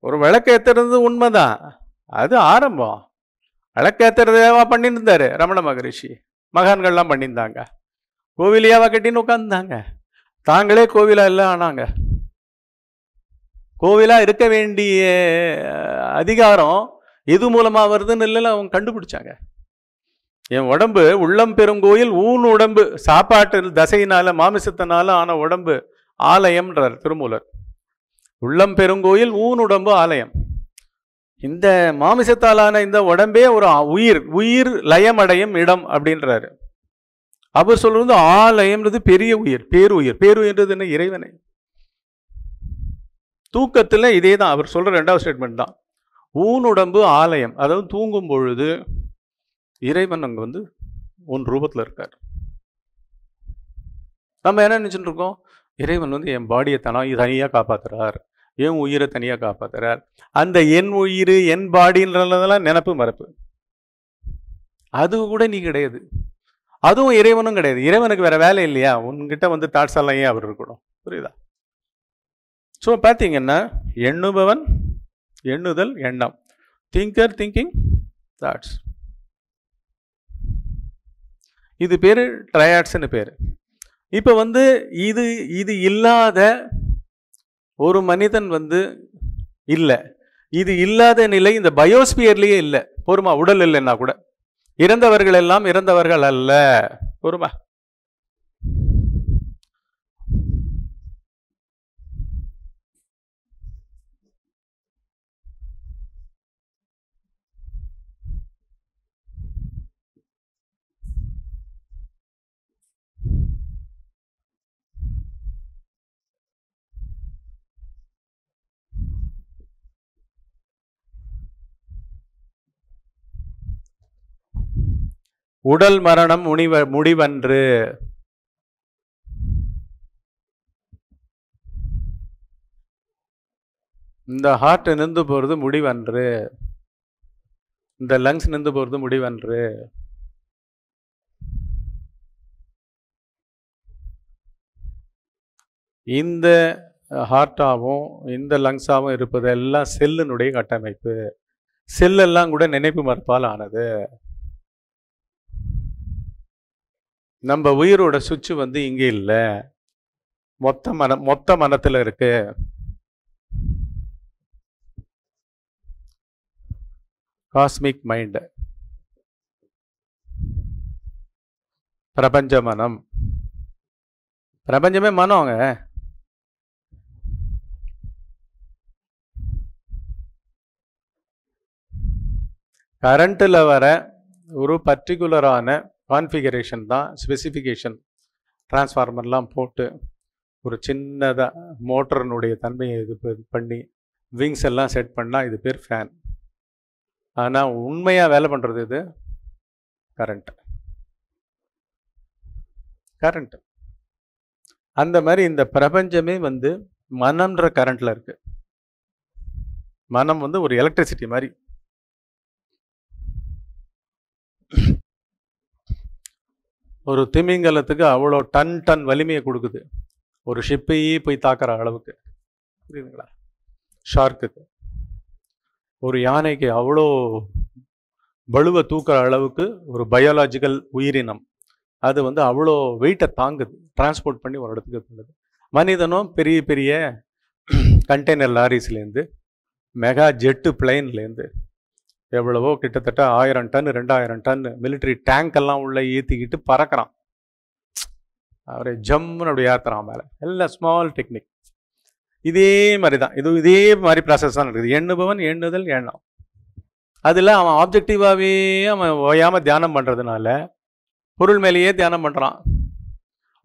ஒரு விளக்கு ஏற்றுறது உண்மைதான். அது ஆரம்பம். விளக்கு ஏற்றுறதேவா பண்ணிட்டு இருந்தாரு ரமண மகரிஷி. மகான்கள்லாம் பண்ணியிருந்தாங்க. கோவிலையாவா கட்டின்னு உட்காந்துருந்தாங்க தாங்களே கோவிலா எல்லாம் ஆனாங்க. கோவிலா இருக்க வேண்டிய அதிகாரம் இது மூலமாக வருதுன்னு இல்லைல்ல அவங்க கண்டுபிடிச்சாங்க. என் உடம்பு உள்ளம் பெருங்கோயில் ஊன் உடம்பு சாப்பாட்டு தசையினால மாமிசத்தினால ஆன உடம்பு ஆலயம்ன்றார் திருமூலர். உள்ளம் பெருங்கோயில் ஊன் உடம்பு ஆலயம். இந்த மாமிசத்தாலான இந்த உடம்பே ஒரு உயிர் உயிர் லயமடையும் இடம் அப்படின்றாரு. அவர் சொல்றது ஆலயம்ன்றது பெரிய உயிர் பேருயிர். பேருயிர்ன்றது என்ன? இறைவனை. தூக்கத்தில் இதே தான் அவர் சொல்ற ரெண்டாவது ஸ்டேட்மெண்ட் தான். ஊன் உடம்பு ஆலயம். அதாவது தூங்கும் பொழுது இறைவன் அங்கே வந்து உன் ரூபத்தில் இருக்கார். நம்ம என்ன நினச்சிட்டு இருக்கோம்? இறைவன் வந்து என் பாடியை தனா தனியாக காப்பாத்துறார். என் உயிரை தனியாக காப்பாற்றுறார் அந்த என் உயிர் என் பாடின்றதெல்லாம் நினப்பு மறப்பு அது கூட நீ கிடையாது. அதுவும் இறைவனும் கிடையாது. இறைவனுக்கு வேற வேலை இல்லையா? உன்கிட்ட வந்து தாட்ஸ் எல்லாம் ஏன் அவர் இருக்கணும்? புரியுதா? ஸோ பார்த்தீங்கன்னா எண்ணுபவன் எண்ணுதல் எண்ணம். திங்கர் திங்கிங் தாட்ஸ் இது பேர் ட்ரையாட்ஸ்னு பேர். இப்போ வந்து இது இது இல்லாத ஒரு மனிதன் வந்து இல்லை. இது இல்லாத நிலை இந்த பயோஸ்பியர்லேயே இல்லை. பொறுமா உடல் இல்லைன்னா கூட. இறந்தவர்கள் எல்லாம் இறந்தவர்கள் அல்ல. பொறுமா உடல் மரணம் முனிவ முடிவன்று. இந்த ஹார்ட் நின்று போகிறது முடிவன்று. இந்த லங்ஸ் நின்று போகிறது முடிவன்று. இந்த ஹார்ட்டாகவும் இந்த லங்ஸாகவும் இருப்பது எல்லாம் செல்லினுடைய கட்டமைப்பு. செல்லெல்லாம் கூட நினைப்பு மறுப்பால் ஆனது. நம்ம உயிரோட சுவிட்சு வந்து இங்கே இல்லை. மொத்த மன மொத்த மனத்தில் இருக்கு. காஸ்மிக் மைண்டு பிரபஞ்ச மனம். பிரபஞ்சமே மனோங்க கரண்ட்டில் வர ஒரு பர்டிகுலரான கான்ஃபிகரேஷன் தான் ஸ்பெசிஃபிகேஷன் டிரான்ஸ்ஃபார்மர்லாம் போட்டு ஒரு சின்னதாக மோட்டரினுடைய தன்மையை இது பண்ணி விங்ஸ் எல்லாம் செட் பண்ணால் இது பேர் ஃபேன் ஆனால் உண்மையாக வேலை பண்ணுறது இது? கரண்ட் கரண்ட் அந்த மாதிரி இந்த பிரபஞ்சமே வந்து மனம்ன்ற கரண்ட்டில் இருக்குது மனம் வந்து ஒரு எலக்ட்ரிசிட்டி மாதிரி. ஒரு திமிங்கலத்துக்கு அவ்வளோ டன் டன் வலிமையை கொடுக்குது. ஒரு ஷிப்பையே போய் தாக்குற அளவுக்கு. புரியுதுங்களா? ஷார்க்குக்கு. ஒரு யானைக்கு அவ்வளோ வலுவை தூக்குற அளவுக்கு ஒரு பயாலாஜிக்கல் உயிரினம். அது வந்து அவ்வளோ வெயிட்டை தாங்குது. டிரான்ஸ்போர்ட் பண்ணி ஒரு இடத்துக்கு தள்ளுது மனிதனும் பெரிய பெரிய கண்டெய்னர் லாரிஸ்லேருந்து மெகா ஜெட்டு பிளைன்லேருந்து எவ்வளவோ கிட்டத்தட்ட ஆயிரம் டன் ரெண்டாயிரம் டன் மிலிட்ரி டேங்க் எல்லாம் உள்ள ஏற்றிக்கிட்டு பறக்கிறான். அவரை ஜம்முன்னு அப்படி ஏற்றுறான் மேலே. எல்லாம் ஸ்மால் டெக்னிக் இதே மாதிரி தான் இது இதே மாதிரி ப்ராசஸ் தான் நடக்குது. எண்ணுபவன் எண்ணுதல் எண்ணம். அதில் அவன் ஆப்ஜெக்டிவாகவே அவன் ஓயாமல் தியானம் பண்ணுறதுனால பொருள் மேலேயே தியானம் பண்ணுறான்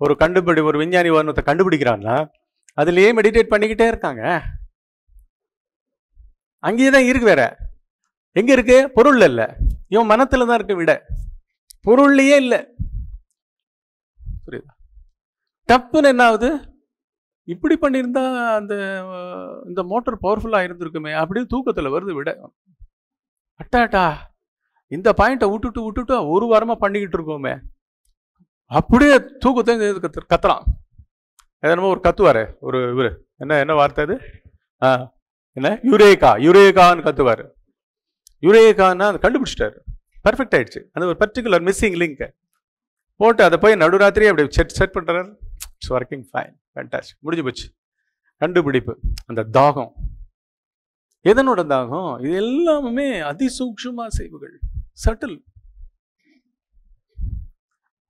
ஒரு கண்டுபிடி ஒரு விஞ்ஞானி ஒருத்தத்தை கண்டுபிடிக்கிறான்னா அதுலேயே மெடிடேட் பண்ணிக்கிட்டே இருக்காங்க. அங்கேயே தான் இருக்கு வேற. எங்க இருக்கு? பொருள் இல்ல. இவன் மனத்துல தான் இருக்கு விட. பொருள்லயே இல்லை. புரியுதா? டப்புன்னு என்ன ஆகுது? இப்படி பண்ணியிருந்தா அந்த இந்த மோட்டர் பவர்ஃபுல்லாக இருந்திருக்குமே. அப்படின்னு தூக்கத்தில் வருது விட. அட்டாட்டா இந்த பாயிண்ட்டை விட்டுட்டு விட்டுட்டு ஒரு வாரமாக பண்ணிக்கிட்டு இருக்கோமே. அப்படியே தூக்கத்தை கத்து- கத்துறான். எதனமோ ஒரு கத்துவார் ஒரு இவரு. என்ன என்ன வார்த்தை அது? ஆ என்ன? யுரேகா. யுரேகான்னு கத்துவார். யுரேகான்னா அதை கண்டுபிடிச்சிட்டாரு. பர்ஃபெக்ட் ஆயிடுச்சு. அந்த ஒரு பர்டிகுலர் மிஸ்ஸிங் லிங்க்கை போட்டு அதை போய் நடுராத்திரி அப்படி செட் செட் பண்ணுறாரு இட்ஸ் ஒர்க்கிங் ஃபைன் ஃபேண்டாஸ்டிக் முடிஞ்சு போச்சு. கண்டுபிடிப்பு. அந்த தாகம். எதனோட தாகம்? இது எல்லாமே அதிசூக்ஷமா செய்வுகள் சட்டில்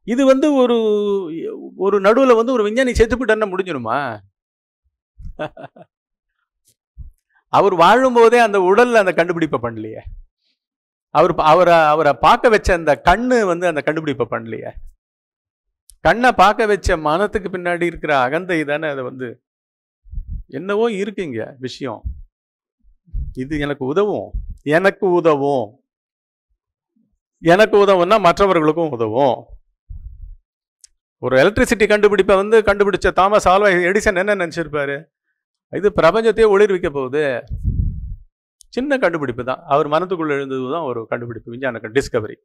இது வந்து ஒரு ஒரு நடுவில் வந்து ஒரு விஞ்ஞானி செத்துப்பிட்டா முடிஞ்சிருமா? [laughs] அவர் வாழும்போதே அந்த உடலில் அந்த கண்டுபிடிப்பை பண்ணலையே. அவர் அவரை அவரை பார்க்க வச்ச அந்த கண்ணு வந்து அந்த கண்டுபிடிப்பை பண்ணலையே. கண்ணை பார்க்க வச்ச மனத்துக்கு பின்னாடி இருக்கிற அகந்தை தானே அதை வந்து என்னவோ இருக்குங்க விஷயம். இது எனக்கு உதவும். எனக்கு உதவும். எனக்கு உதவும்னா மற்றவர்களுக்கும் உதவும். ஒரு எலக்ட்ரிசிட்டி கண்டுபிடிப்பை வந்து கண்டுபிடிச்ச தாமஸ் ஆல்வா எடிசன் என்ன நினச்சிருப்பாரு? இது பிரபஞ்சத்தையே ஒளிர்விக்க போகுது சின்ன கண்டுபிடிப்பு தான். அவர் மனத்துக்குள்ள எழுந்தது தான் ஒரு கண்டுபிடிப்பு விஞ்ஞான டிஸ்கவரி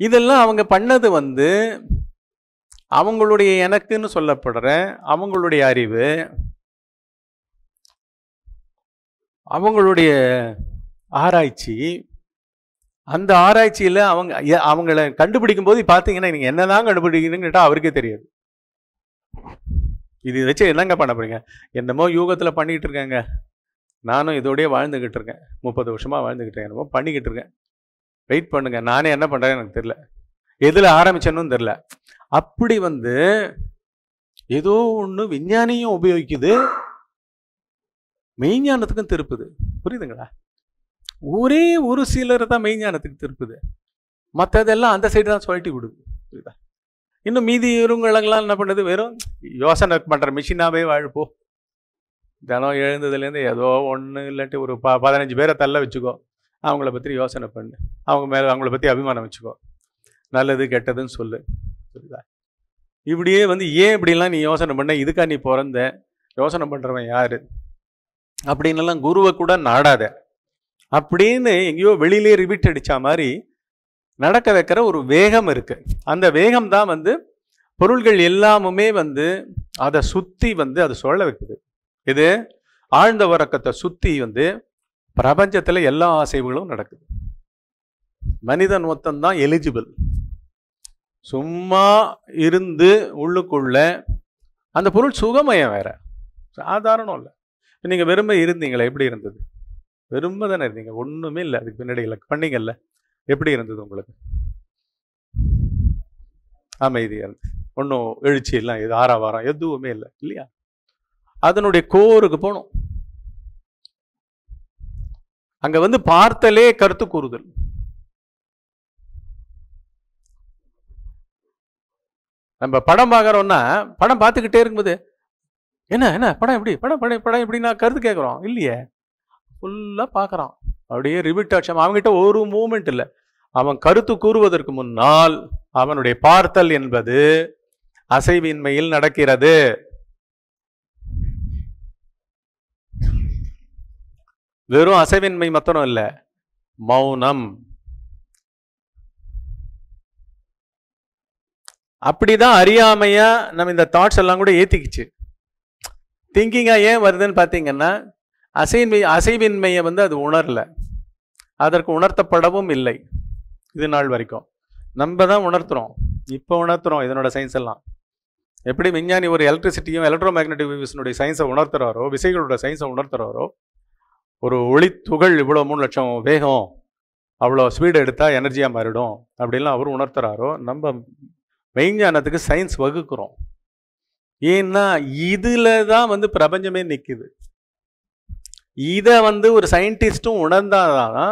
இதெல்லாம் அவங்க பண்ணது வந்து அவங்களுடைய எனக்குன்னு சொல்லப்படுற அவங்களுடைய அறிவு அவங்களுடைய ஆராய்ச்சி அந்த ஆராய்ச்சியில் அவங்க எ- அவங்கள கண்டுபிடிக்கும் போது பார்த்தீங்கன்னா நீங்கள் என்னதான் கண்டுபிடிக்கணும்னு கேட்டால் அவருக்கே தெரியாது. இது வச்சு என்னங்க பண்ண போறீங்க? என்னமோ யூகத்தில் பண்ணிக்கிட்டு இருக்கேங்க. நானும் இதோடய வாழ்ந்துக்கிட்டு இருக்கேன். முப்பது வருஷமாக வாழ்ந்துக்கிட்டு இருக்கேன். என்னமோ பண்ணிக்கிட்டு இருக்கேன். வெயிட் பண்ணுங்க. நானே என்ன பண்ணுறேன்னு எனக்கு தெரில எதில் ஆரம்பிச்சேன்னு தெரில அப்படி வந்து ஏதோ ஒன்று விஞ்ஞானியும் உபயோகிக்குது. மெய்ஞானத்துக்கும் திருப்புது. புரியுதுங்களா? ஒரே ஒரு சிலர் தான் மெய்ஞானத்துக்கு திருப்புது. மற்றதெல்லாம் அந்த சைடு தான் சொல்லிட்டு விடுது. புரியுதா? இன்னும் மீதி இருங்களெல்லாம் என்ன பண்ணுது? வெறும் யோசனை பண்ணுற மிஷினாவே வாழ்ப்போ தினம் எழுந்ததுலேருந்து ஏதோ ஒன்று இல்லாட்டி ஒரு ப பதினஞ்சு பேரை தள்ள வச்சுக்கோ. அவங்கள பற்றி யோசனை பண்ணு. அவங்க மேலே அவங்கள பற்றி அபிமானம் வச்சுக்கோ. நல்லது கெட்டதுன்னு சொல்லு. புரியுதா? இப்படியே வந்து ஏன் இப்படிலாம் நீ யோசனை பண்ண? இதுக்கா நீ பிறந்த? யோசனை பண்ணுறவன் யார்? அப்படின்னுலாம் குருவை கூட நாடாத. அப்படின்னு எங்கேயோ வெளியிலே ரிவிட் அடித்த மாதிரி நடக்க வைக்கிற ஒரு வேகம் இருக்குது அந்த வேகம் தான் வந்து பொருள்கள் எல்லாமுமே வந்து அதை சுற்றி வந்து அதை சொல்ல வைக்குது. இது ஆழ்ந்த உறக்கத்தை சுற்றி வந்து பிரபஞ்சத்தில் எல்லா அசைவுகளும் நடக்குது. மனிதன் ஒத்தந்தான் எலிஜிபிள் சும்மா இருந்து உள்ளுக்குள்ள அந்த பொருள் சுகமயம் வேற. சாதாரணம் இல்லை. நீங்கள் வெறுமை இருந்தீங்களே எப்படி இருந்தது? வெறுமை தானே இருந்தீங்க. ஒன்றுமே இல்லை. அதுக்கு பின்னாடி இல்லை. பண்ணீங்கல்ல. எப்படி இருந்தது உங்களுக்கு? அமைதியா இருந்து. ஒன்றும் எழுச்சி எல்லாம் இது ஆறாவாரம் எதுவுமே இல்லை இல்லையா? அதனுடைய கோருக்கு போகணும் அங்க வந்து பார்த்தலே கருத்து கூறுதல். நம்ம படம் பார்க்குறோம்னா படம் பார்த்துக்கிட்டே இருக்கும்போது என்ன என்ன படம் எப்படி படம் படம் படம் எப்படி நான் கருத்து கேட்குறோம் இல்லையே? ஃபுல்லாக பார்க்குறான். அப்படியே ரிபீட் ஆச்சு அவங்ககிட்ட ஒரு மூமெண்ட் இல்லை. அவன் கருத்து கூறுவதற்கு முன்னால் அவனுடைய பார்த்தல் என்பது அசைவின்மையில் நடக்கிறது. வெறும் அசைவின்மை மாத்திரம் இல்லை மௌனம். அப்படிதான் அறியாமையா நம்ம இந்த தாட்ஸ் எல்லாம் கூட ஏத்திக்கிச்சு. திங்கிங்கா ஏன் வருதுன்னு பார்த்தீங்கன்னா அசைன்மை அசைவின்மையை வந்து அது உணரல. அதற்கு உணர்த்தப்படவும் இல்லை. இது நாள் வரைக்கும். நம்ம தான் உணர்த்துறோம். இப்போ உணர்த்துறோம் இதனோட சயின்ஸ் எல்லாம். எப்படி விஞ்ஞானி ஒரு எலக்ட்ரிசிட்டியும் எலக்ட்ரோ மேக்னெட்டிக் வேவ்ஸினுடைய சயின்ஸை உணர்த்துறாரோ விசைகளோட சயின்ஸை உணர்த்துறாரோ ஒரு ஒளி துகள் இவ்வளோ மூணு லட்சம் வேகம் அவ்வளோ ஸ்பீடு எடுத்தால் எனர்ஜியாக மாறிடும் அப்படிலாம் அவர் உணர்த்துறாரோ நம்ம மெய்ஞானத்துக்கு சயின்ஸ் வகுக்கிறோம். ஏன்னா இதில் தான் வந்து பிரபஞ்சமே நிற்குது இதை வந்து ஒரு சயின்டிஸ்ட்டும் உணர்ந்தாதான்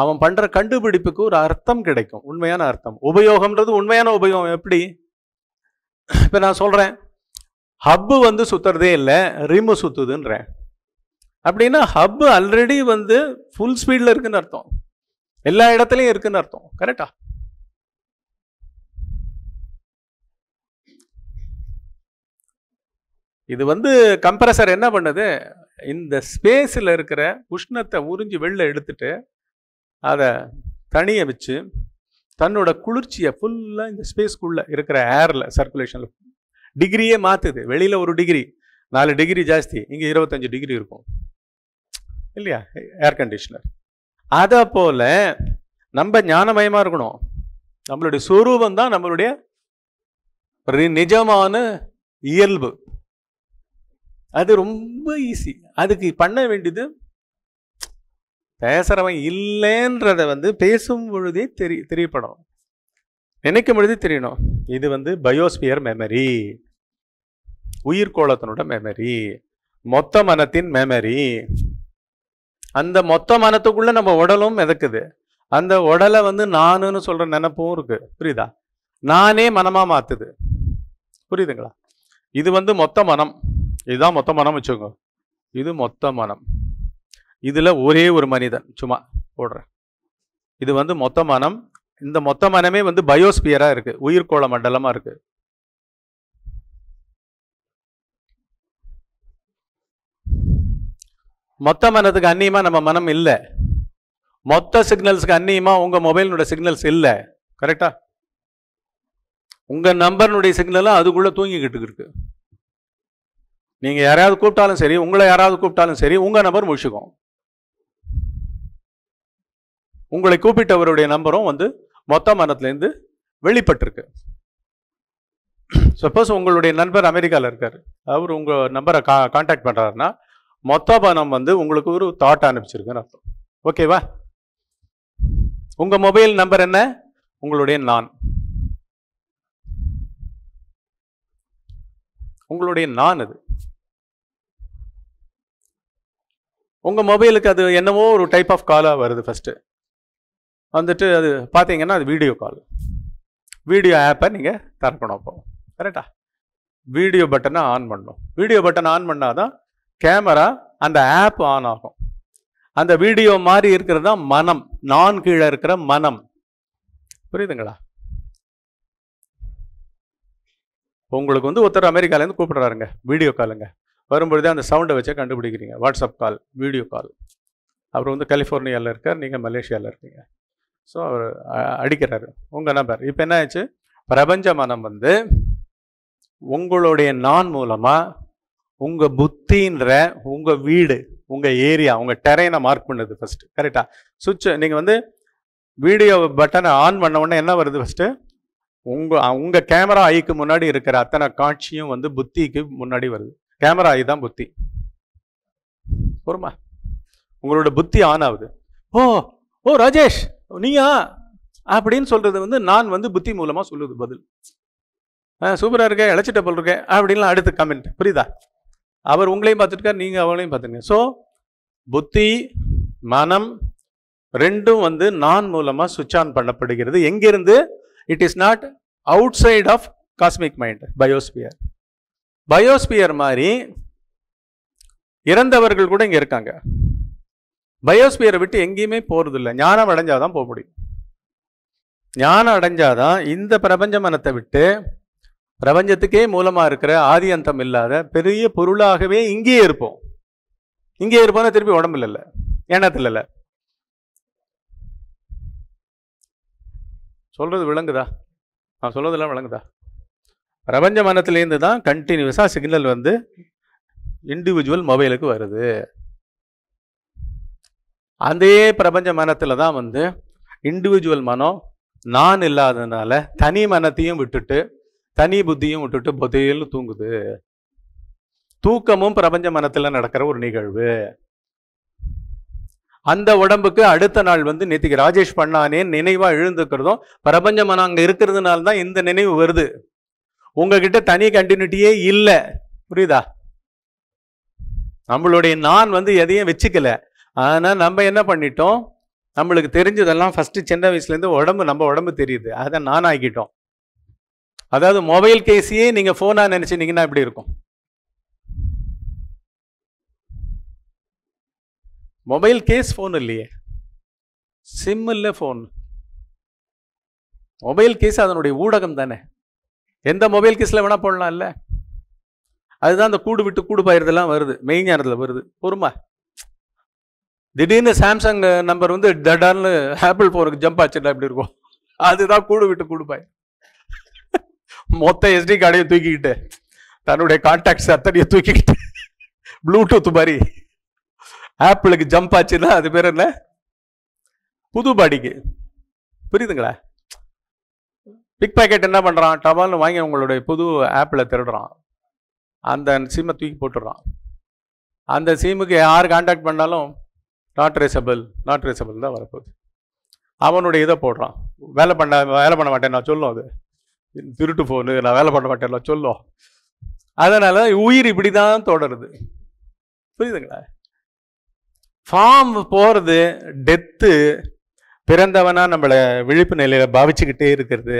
அவன் பண்ற கண்டுபிடிப்புக்கு ஒரு அர்த்தம் கிடைக்கும். உண்மையான அர்த்தம். உபயோகம்ன்றது உண்மையான உபயோகம். எப்படி? இப்போ நான் சொல்கிறேன் ஹப்பு வந்து சுற்றுறதே இல்லை ரிம்மு சுற்றுதுன்றேன் அப்படின்னா ஹப்பு ஆல்ரெடி வந்து ஃபுல் ஸ்பீடில் இருக்குன்னு அர்த்தம். எல்லா இடத்துலையும் இருக்குன்னு அர்த்தம். கரெக்டா இது வந்து கம்ப்ரஸர் என்ன பண்ணுது? இந்த ஸ்பேஸில் இருக்கிற உஷ்ணத்தை உறிஞ்சி வெளில எடுத்துட்டு அதை தனிய வச்சு தன்னோட குளிர்ச்சியை ஃபுல்லாக இந்த ஸ்பேஸ்க்குள்ளே இருக்கிற ஏரில் சர்க்குலேஷனில் டிகிரியே மாற்றுது வெளியில் ஒரு டிகிரி நாலு டிகிரி ஜாஸ்தி இங்கே இருபத்தஞ்சு டிகிரி இருக்கும். இல்லையா? ஏர் கண்டிஷனர் அதை போல் நம்ம ஞானமயமாக இருக்கணும். நம்மளுடைய சொரூபம் தான் நம்மளுடைய நிஜமான இயல்பு. அது ரொம்ப ஈஸி அதுக்கு பண்ண வேண்டியது பேசுகிறவன் இல்லைன்றத வந்து பேசும் பொழுதே தெரி தெரியப்படும். நினைக்கும் பொழுதே தெரியணும். இது வந்து பயோஸ்பியர் மெமரி உயிர்கோளத்தினோட மெமரி மொத்த மனத்தின் மெமரி அந்த மொத்த மனத்துக்குள்ளே நம்ம உடலும் மிதக்குது. அந்த உடலை வந்து நானுன்னு சொல்கிற நினப்பும் இருக்குது புரியுதா? நானே மனமாக மாற்றுது புரியுதுங்களா? இது வந்து மொத்த மனம். இதுதான் மொத்த மனம் வச்சுக்கோங்க. இது மொத்த மனம். இதில் ஒரே ஒரு மனிதன். சும்மா போடுறேன். இது வந்து மொத்த மனம். இந்த மொத்த மனமே வந்து பயோஸ்பியராக இருக்குது உயிர்கோள மண்டலமாக இருக்குது மொத்த மனத்துக்கு அந்நியமாக நம்ம மனம் இல்லை. மொத்த சிக்னல்ஸுக்கு அந்நியமாக உங்கள் மொபைலினுடைய சிக்னல்ஸ் இல்லை. கரெக்டா? உங்கள் நம்பர்னுடைய சிக்னலும் அதுக்குள்ளே தூங்கிக்கிட்டு இருக்கு. நீங்கள் யாராவது கூப்பிட்டாலும் சரி உங்களை யாராவது கூப்பிட்டாலும் சரி உங்கள் நம்பர் முடிச்சுக்கும் உங்களை கூப்பிட்டவருடைய நம்பரும் வந்து மொத்த மரத்துலேருந்து வெளிப்பட்டிருக்கு. சப்போஸ் உங்களுடைய நண்பர் அமெரிக்காவில் இருக்கார். அவர் உங்கள் நம்பரை கா காண்டாக்ட் பண்ணுறாருன்னா மொத்த பணம் வந்து உங்களுக்கு ஒரு தாட் அனுப்பிச்சிருக்குன்னு அர்த்தம். ஓகேவா உங்கள் மொபைல் நம்பர் என்ன? உங்களுடைய நான். உங்களுடைய நான் அது. உங்கள் மொபைலுக்கு அது என்னவோ ஒரு டைப் ஆஃப் காலாக வருது ஃபஸ்ட்டு வந்துட்டு அது பார்த்தீங்கன்னா அது வீடியோ கால் வீடியோ ஆப்பை நீங்கள் திறக்கணும் அப்போ. கரெக்டா வீடியோ பட்டனை ஆன் பண்ணணும். வீடியோ பட்டன் ஆன் பண்ணால் தான் கேமரா அந்த ஆப் ஆன் ஆகும். அந்த வீடியோ மாதிரி இருக்கிறது தான் மனம். நான் கீழே இருக்கிற மனம். புரியுதுங்களா? உங்களுக்கு வந்து ஒருத்தர் அமெரிக்காலேருந்து கூப்பிடுறாருங்க. வீடியோ காலுங்க வரும்பொழுதே அந்த சவுண்டை வச்சே கண்டுபிடிக்கிறீங்க. வாட்ஸ்அப் கால் வீடியோ கால் அவர் வந்து கலிஃபோர்னியாவில் இருக்கார் நீங்கள் மலேசியாவில் இருக்கீங்க. ஸோ அவர் அடிக்கிறாரு. உங்கள் நம்பர் இப்போ என்ன ஆச்சு பிரபஞ்ச மனம் வந்து உங்களுடைய நான் மூலமாக உங்கள் புத்தின்ற உங்கள் வீடு உங்கள் ஏரியா உங்கள் டெரைனை மார்க் பண்ணுது ஃபஸ்ட்டு கரெக்டாக சுவிட்ச் நீங்கள் வந்து வீடியோ பட்டனை ஆன் பண்ண உடனே என்ன வருது ஃபஸ்ட்டு உங்கள் உங்கள் கேமரா ஐக்கு முன்னாடி இருக்கிற அத்தனை காட்சியும் வந்து புத்திக்கு முன்னாடி வருது. கேமரா ஐ தான் புத்தி. பொறுமா? உங்களோட புத்தி ஆன் ஆகுது. ஓ ஓ ராஜேஷ்! நீயா? அப்படின்னு சொல்றது வந்து நான் வந்து புத்தி மூலமா சொல்லுது பதில். சூப்பராக இருக்க இழைச்சிட்ட போல் இருக்கேன் அப்படின்லாம் அடுத்து கமெண்ட் புரியுதா? அவர் உங்களையும் பார்த்துருக்கார் நீங்க அவங்களையும் பார்த்துருங்க ஸோ புத்தி மனம் ரெண்டும் வந்து நான் மூலமா சுவிட்ச் ஆன் பண்ணப்படுகிறது. எங்கிருந்து? It is not outside of cosmic mind biosphere biosphere மாதிரி இறந்தவர்கள் கூட இங்க இருக்காங்க. பயோஸ்பியரை விட்டு எங்கேயுமே போகிறது இல்லை ஞானம் அடைஞ்சாதான் போக முடியும். ஞானம் அடைஞ்சாதான் இந்த பிரபஞ்ச மனத்தை விட்டு பிரபஞ்சத்துக்கே மூலமாக இருக்கிற ஆதி அந்தம் இல்லாத பெரிய பொருளாகவே இங்கேயே இருப்போம். இங்கே இருப்போம்னா திருப்பி உடம்புல இல்லைல்ல எண்ணத்தில் இல்லை. சொல்கிறது விளங்குதா? நான் சொல்கிறதெல்லாம் விளங்குதா? பிரபஞ்ச மனத்திலேருந்து தான் கண்டினியூஸாக சிக்னல் வந்து இண்டிவிஜுவல் மொபைலுக்கு வருது. அதே பிரபஞ்ச மனத்தில் தான் வந்து இண்டிவிஜுவல் மனம் நான் இல்லாததுனால தனி மனத்தையும் விட்டுட்டு தனி புத்தியும் விட்டுட்டு புதையல்னு தூங்குது. தூக்கமும் பிரபஞ்ச மனத்தில் நடக்கிற ஒரு நிகழ்வு. அந்த உடம்புக்கு அடுத்த நாள் வந்து நேத்திக்கு ராஜேஷ் பண்ணானே நினைவாக எழுந்துக்கிறதும் பிரபஞ்ச மனம் அங்கே இருக்கிறதுனால தான் இந்த நினைவு வருது. உங்ககிட்ட தனி கண்டினியூட்டியே இல்லை. புரியுதா? நம்மளுடைய நான் வந்து எதையும் வச்சுக்கல. ஆனால் நம்ம என்ன பண்ணிட்டோம்? நம்மளுக்கு தெரிஞ்சதெல்லாம் ஃபஸ்ட்டு சின்ன வயசுலேருந்து உடம்பு நம்ம உடம்பு தெரியுது. அதை நான் ஆக்கிட்டோம். அதாவது மொபைல் கேஸையே நீங்கள் ஃபோனாக நினச்சினீங்கன்னா எப்படி இருக்கும்? மொபைல் கேஸ் ஃபோன் இல்லையே. சிம் இல்லை ஃபோன் மொபைல் கேஸ் அதனுடைய ஊடகம் தானே. எந்த மொபைல் கேஸில் வேணால் போடலாம் இல்லை அதுதான் அந்த கூடு விட்டு கூடு பாயிறதெல்லாம் வருது. மெய்ஞானத்தில் வருது. பொறுமா. திடீர்னு சாம்சங் நம்பர் வந்து டடான்னு ஆப்பிள் ஃபோனுக்கு ஜம்ப் ஆச்சுடா எப்படி இருக்கும்? அதுதான் கூடு விட்டு கூடு மொத்த எஸ்டி கார்டையும் தூக்கிக்கிட்டு தன்னுடைய கான்டாக்ட்ஸ் அத்தனையும் தூக்கிக்கிட்டு ப்ளூடூத் மாதிரி. ஆப்பிளுக்கு ஜம்ப் ஆச்சுன்னா அது பேர் என்ன? புது பாடிக்கு. புரியுதுங்களா? பிக் பாக்கெட் என்ன பண்ணுறான் டபால்னு வாங்கி உங்களுடைய புது ஆப்பில் திருடுறான். அந்த சிம்மை தூக்கி போட்டுடுறான். அந்த சிம்முக்கு யார் காண்டாக்ட் பண்ணாலும் நாட் ரேசபிள் நாட் ரேசபிள் தான் வரப்போகுது. அவனுடைய இதை போடுறான். வேலை பண்ண வேலை பண்ண மாட்டேன் நான் சொல்லும் அது. திருட்டு ஃபோனு நான் வேலை பண்ண மாட்டேன் நான் சொல்லும். அதனால் உயிர் இப்படி தான் தொடருது. புரியுதுங்களா? ஃபார்ம் போகிறது டெத்து பிறந்தவனாக நம்மளை விழிப்பு நிலையில் பாவிச்சுக்கிட்டே இருக்கிறது.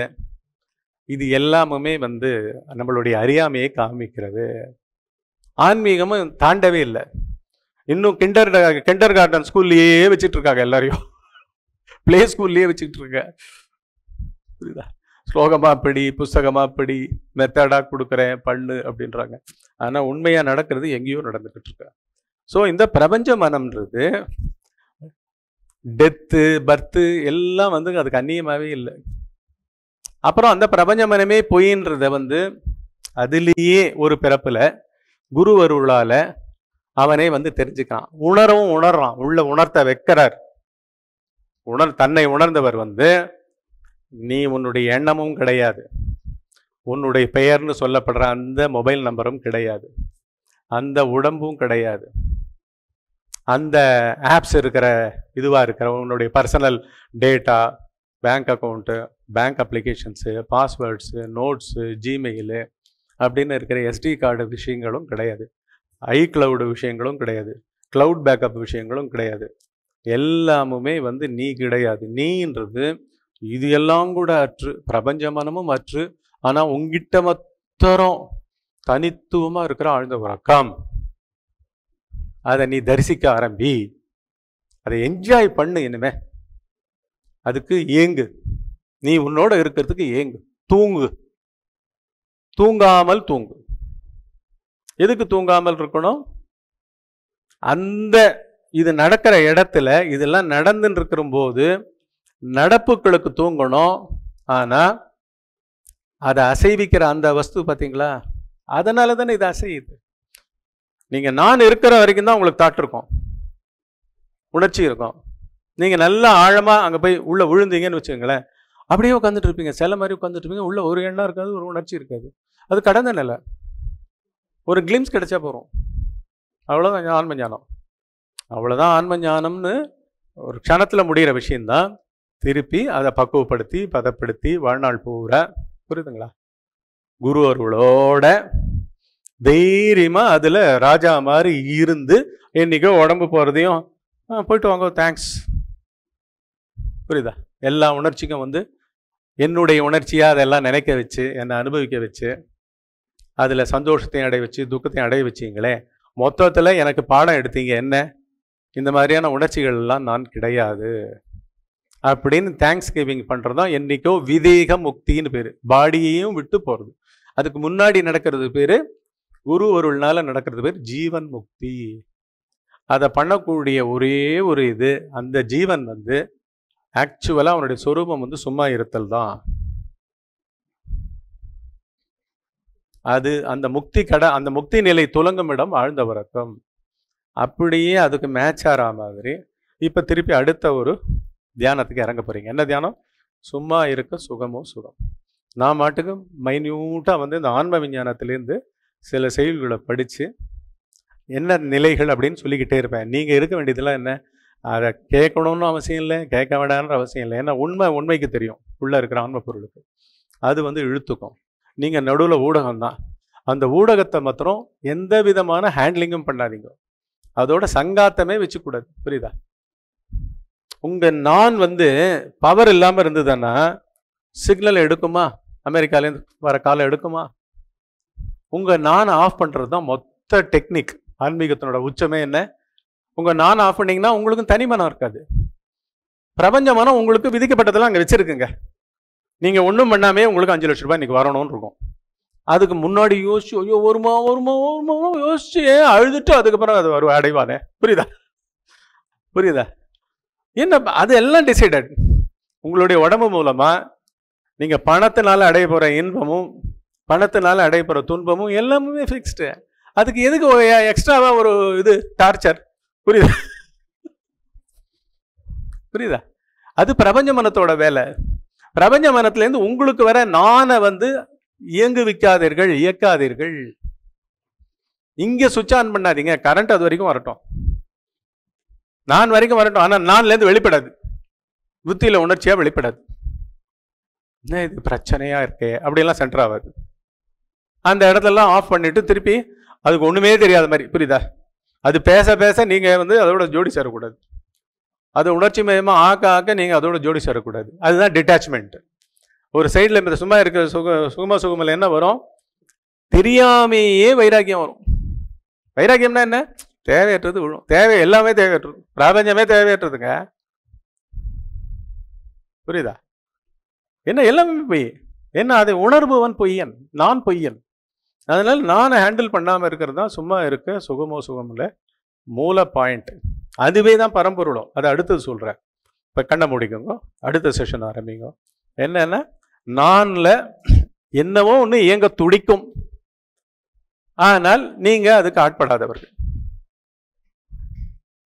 இது எல்லாமுமே வந்து நம்மளுடைய அறியாமையை காமிக்கிறது. ஆன்மீகமும் தாண்டவே இல்லை. இன்னும் கிண்டர் கிண்டர் கார்டன் ஸ்கூல்லையே வச்சுட்டு இருக்காங்க எல்லாரையும். பிளே ஸ்கூல்லையே வச்சுக்கிட்டு இருக்க புரியுதா? ஸ்லோகமா படி புஸ்தகமா படி மெத்தடா கொடுக்குறேன் பண்ணு அப்படின்றாங்க. ஆனா உண்மையா நடக்கிறது எங்கேயோ நடந்துகிட்டு இருக்கு ஸோ இந்த பிரபஞ்ச மனம்ன்றது டெத்து பர்த்து எல்லாம் வந்து அதுக்கு அந்நியமாகவே இல்லை. அப்புறம் அந்த பிரபஞ்ச மனமே பொய்ன்றத வந்து அதுலேயே ஒரு பிறப்பில் குரு அருளால் அவனே வந்து தெரிஞ்சுக்கிறான். உணரவும் உணர்றான். உள்ள உணர்த்த வைக்கிறார். உணர் தன்னை உணர்ந்தவர் வந்து நீ உன்னுடைய எண்ணமும் கிடையாது. உன்னுடைய பெயர்னு சொல்லப்படுற அந்த மொபைல் நம்பரும் கிடையாது. அந்த உடம்பும் கிடையாது. அந்த ஆப்ஸ் இருக்கிற இதுவாக இருக்கிற உன்னுடைய personal data bank account bank applications passwords notes Gmail அப்படின்னு இருக்கிற எஸ்டி கார்டு விஷயங்களும் கிடையாது. ஐ கிளவுடு விஷயங்களும் கிடையாது. க்ளவுட் பேக்கப் விஷயங்களும் கிடையாது. எல்லாமுமே வந்து நீ கிடையாது. நீன்றது இது எல்லாம் கூட அற்று பிரபஞ்சமனமும் அற்று ஆனால் உங்கிட்ட மத்தரம் தனித்துவமாக இருக்கிற ஆழ்ந்த உறக்கம் அதை நீ தரிசிக்க ஆரம்பி. அதை என்ஜாய் பண்ணு இனிமே. அதுக்கு ஏங்கு. நீ உன்னோட இருக்கிறதுக்கு ஏங்கு. தூங்கு. தூங்காமல் தூங்கு. எதுக்கு தூங்காமல் இருக்கணும்? அந்த இது நடக்கிற இடத்துல இதெல்லாம் நடந்துன்னு இருக்கிற போது நடப்புகளுக்கு தூங்கணும். ஆனால் அதை அசைவிக்கிற அந்த வஸ்து பார்த்தீங்களா? அதனால தானே இது அசையுது. நீங்கள் நான் இருக்கிற வரைக்கும் தான் உங்களுக்கு தாட் இருக்கும். உணர்ச்சி இருக்கும். நீங்கள் நல்லா ஆழமாக அங்கே போய் உள்ளே விழுந்தீங்கன்னு வச்சுக்கோங்களேன். அப்படியே உட்காந்துட்டு இருப்பீங்க. சில மாதிரி உட்காந்துட்டு இருப்பீங்க. உள்ளே ஒரு எண்ணம் இருக்காது ஒரு உணர்ச்சி இருக்காது. அது கடந்த நிலை. ஒரு கிளிம்ஸ் கிடைச்சா போகிறோம் அவ்வளோதான் ஆன்ம ஞானம். அவ்வளோதான் ஆன்ம ஞானம்னு ஒரு க்ஷணத்தில் முடிகிற விஷயந்தான் திருப்பி அதை பக்குவப்படுத்தி பதப்படுத்தி வாழ்நாள் பூரா. புரியுதுங்களா? குரு அருளோட தைரியமாக அதில் ராஜா மாதிரி இருந்து என்றைக்கோ உடம்பு போகிறதையும் போயிட்டு வாங்க தேங்க்ஸ் புரியுதா? எல்லா உணர்ச்சிக்கும் வந்து என்னுடைய உணர்ச்சியாக அதெல்லாம் நினைக்க வச்சு என்னை அனுபவிக்க வச்சு அதில் சந்தோஷத்தையும் அடைய வச்சு துக்கத்தையும் அடைய வச்சிங்களே மொத்தத்தில் எனக்கு பாடம் எடுத்தீங்க என்ன? இந்த மாதிரியான உணர்ச்சிகள்லாம் நான் கிடையாது. அப்படின்னு தேங்க்ஸ் கிவிங் பண்ணுறது தான் என்றைக்கோ விதேக முக்தின்னு பேர். பாடியையும் விட்டு போகிறது அதுக்கு முன்னாடி நடக்கிறது பேர் குரு அருள்னால நடக்கிறது பேர் ஜீவன் முக்தி. அதை பண்ணக்கூடிய ஒரே ஒரு இது அந்த ஜீவன் வந்து ஆக்சுவலாக அவனுடைய சொரூபம் வந்து சும்மா இருத்தல் தான். அது அந்த முக்தி கடை அந்த முக்தி நிலை துலங்கும் இடம் ஆழ்ந்த உறக்கம். அப்படியே அதுக்கு மேட்ச் ஆகிற மாதிரி. இப்போ திருப்பி அடுத்த ஒரு தியானத்துக்கு இறங்க போகிறீங்க என்ன தியானம்? சும்மா இருக்க சுகமோ சுகம். நான் மாட்டுக்கு மைன்யூட்டாக வந்து இந்த ஆன்ம விஞ்ஞானத்திலேருந்து சில செயல்களை படித்து என்ன நிலைகள் அப்படின்னு சொல்லிக்கிட்டே இருப்பேன். நீங்கள் இருக்க வேண்டியதெல்லாம் என்ன? அதை கேட்கணும்னு அவசியம் இல்லை கேட்க வேண்டாம்ன்ற அவசியம் இல்லை. ஏன்னா உண்மை உண்மைக்கு தெரியும். உள்ளே இருக்கிற ஆன்ம பொருளுக்கு. அது வந்து இழுத்துக்கும். நீங்கள் நடுவில் ஊடகம் தான். அந்த ஊடகத்தை மாத்திரம் எந்த விதமான ஹேண்ட்லிங்கும் பண்ணாதீங்க. அதோட சங்காத்தமே வச்சுக்கூடாது. புரியுதா? உங்கள் நான் வந்து பவர் இல்லாமல் இருந்ததுன்னா சிக்னல் எடுக்குமா? அமெரிக்காலேருந்து வர காலம் எடுக்குமா? உங்கள் நான் ஆஃப் பண்ணுறது தான் மொத்த டெக்னிக் ஆன்மீகத்தினோட உச்சமே என்ன? உங்கள் நான் ஆஃப் பண்ணிங்கன்னா உங்களுக்கும் தனி மனம் இருக்காது. பிரபஞ்ச மனம் உங்களுக்கு விதிக்கப்பட்டதெல்லாம் அங்கே வச்சுருக்குங்க. நீங்கள் ஒன்றும் பண்ணாமே உங்களுக்கு அஞ்சு லட்ச ரூபாய் இன்றைக்கி வரணும்னு இருக்கும். அதுக்கு முன்னாடி யோசிச்சு ஐயோ வருமா வருமா வருமா யோசிச்சு அழுதுட்டு அதுக்கப்புறம் அது வரும் அடைவானே? புரியுதா? புரியுதா? என்ன அது எல்லாம் டிசைடட் உங்களுடைய உடம்பு மூலமாக நீங்கள் பணத்தினால அடைய போகிற இன்பமும் பணத்தினால அடைய போகிற துன்பமும் எல்லாமே ஃபிக்ஸ்டு அதுக்கு எதுக்கு எக்ஸ்ட்ராவாக ஒரு இது டார்ச்சர் புரியுதா? புரியுதா? அது பிரபஞ்ச மனத்தோட வேலை. பிரபஞ்ச மனத்திலேருந்து உங்களுக்கு வர நானை வந்து இயங்குவிக்காதீர்கள் இயக்காதீர்கள். இங்கே சுவிட்ச் ஆன் பண்ணாதீங்க. கரண்ட் அது வரைக்கும் வரட்டும். நான் வரைக்கும் வரட்டும். ஆனால் நான்லேருந்து வெளிப்படாது. புத்தியில் உணர்ச்சியாக வெளிப்படாது. என்ன இது பிரச்சனையா இருக்கே? அப்படியெல்லாம் சென்டர் ஆகாது. அந்த இடத்தெல்லாம் ஆஃப் பண்ணிட்டு திருப்பி அதுக்கு ஒன்றுமே தெரியாத மாதிரி. புரியுதா? அது பேச பேச நீங்கள் வந்து அதோட ஜோடி சேரக்கூடாது. அது உணர்ச்சி மயமாக ஆக்க ஆக்க நீங்கள் அதோட ஜோடி சேரக்கூடாது. அதுதான் டிட்டாச்மெண்ட் ஒரு சைடில் இந்த சும்மா இருக்கிற சுக சுகமா சுகமில் என்ன வரும்? தெரியாமையே வைராக்கியம் வரும். வைராக்கியம்னா என்ன? தேவையற்றது விழும். தேவை எல்லாமே தேவையற்றது. பிராபஞ்சமே தேவையற்றதுங்க. புரியுதா? என்ன எல்லாமே பொய். என்ன அது உணர்பவன் பொய்யன். நான் பொய்யன். அதனால நானை ஹேண்டில் பண்ணாமல் இருக்கிறது தான் சும்மா இருக்க சுகமோ சுகமில்ல. மூல பாயிண்ட் அதுவே தான் பரம்பொருளும். அதை அடுத்தது சொல்கிறேன் இப்போ கண்ணை முடிக்குங்க. அடுத்த செஷன் ஆரம்பிங்க. என்னென்னா நானில் என்னவோ ஒன்று இயங்க துடிக்கும். ஆனால் நீங்கள் அதுக்கு ஆட்படாதவர்கள்.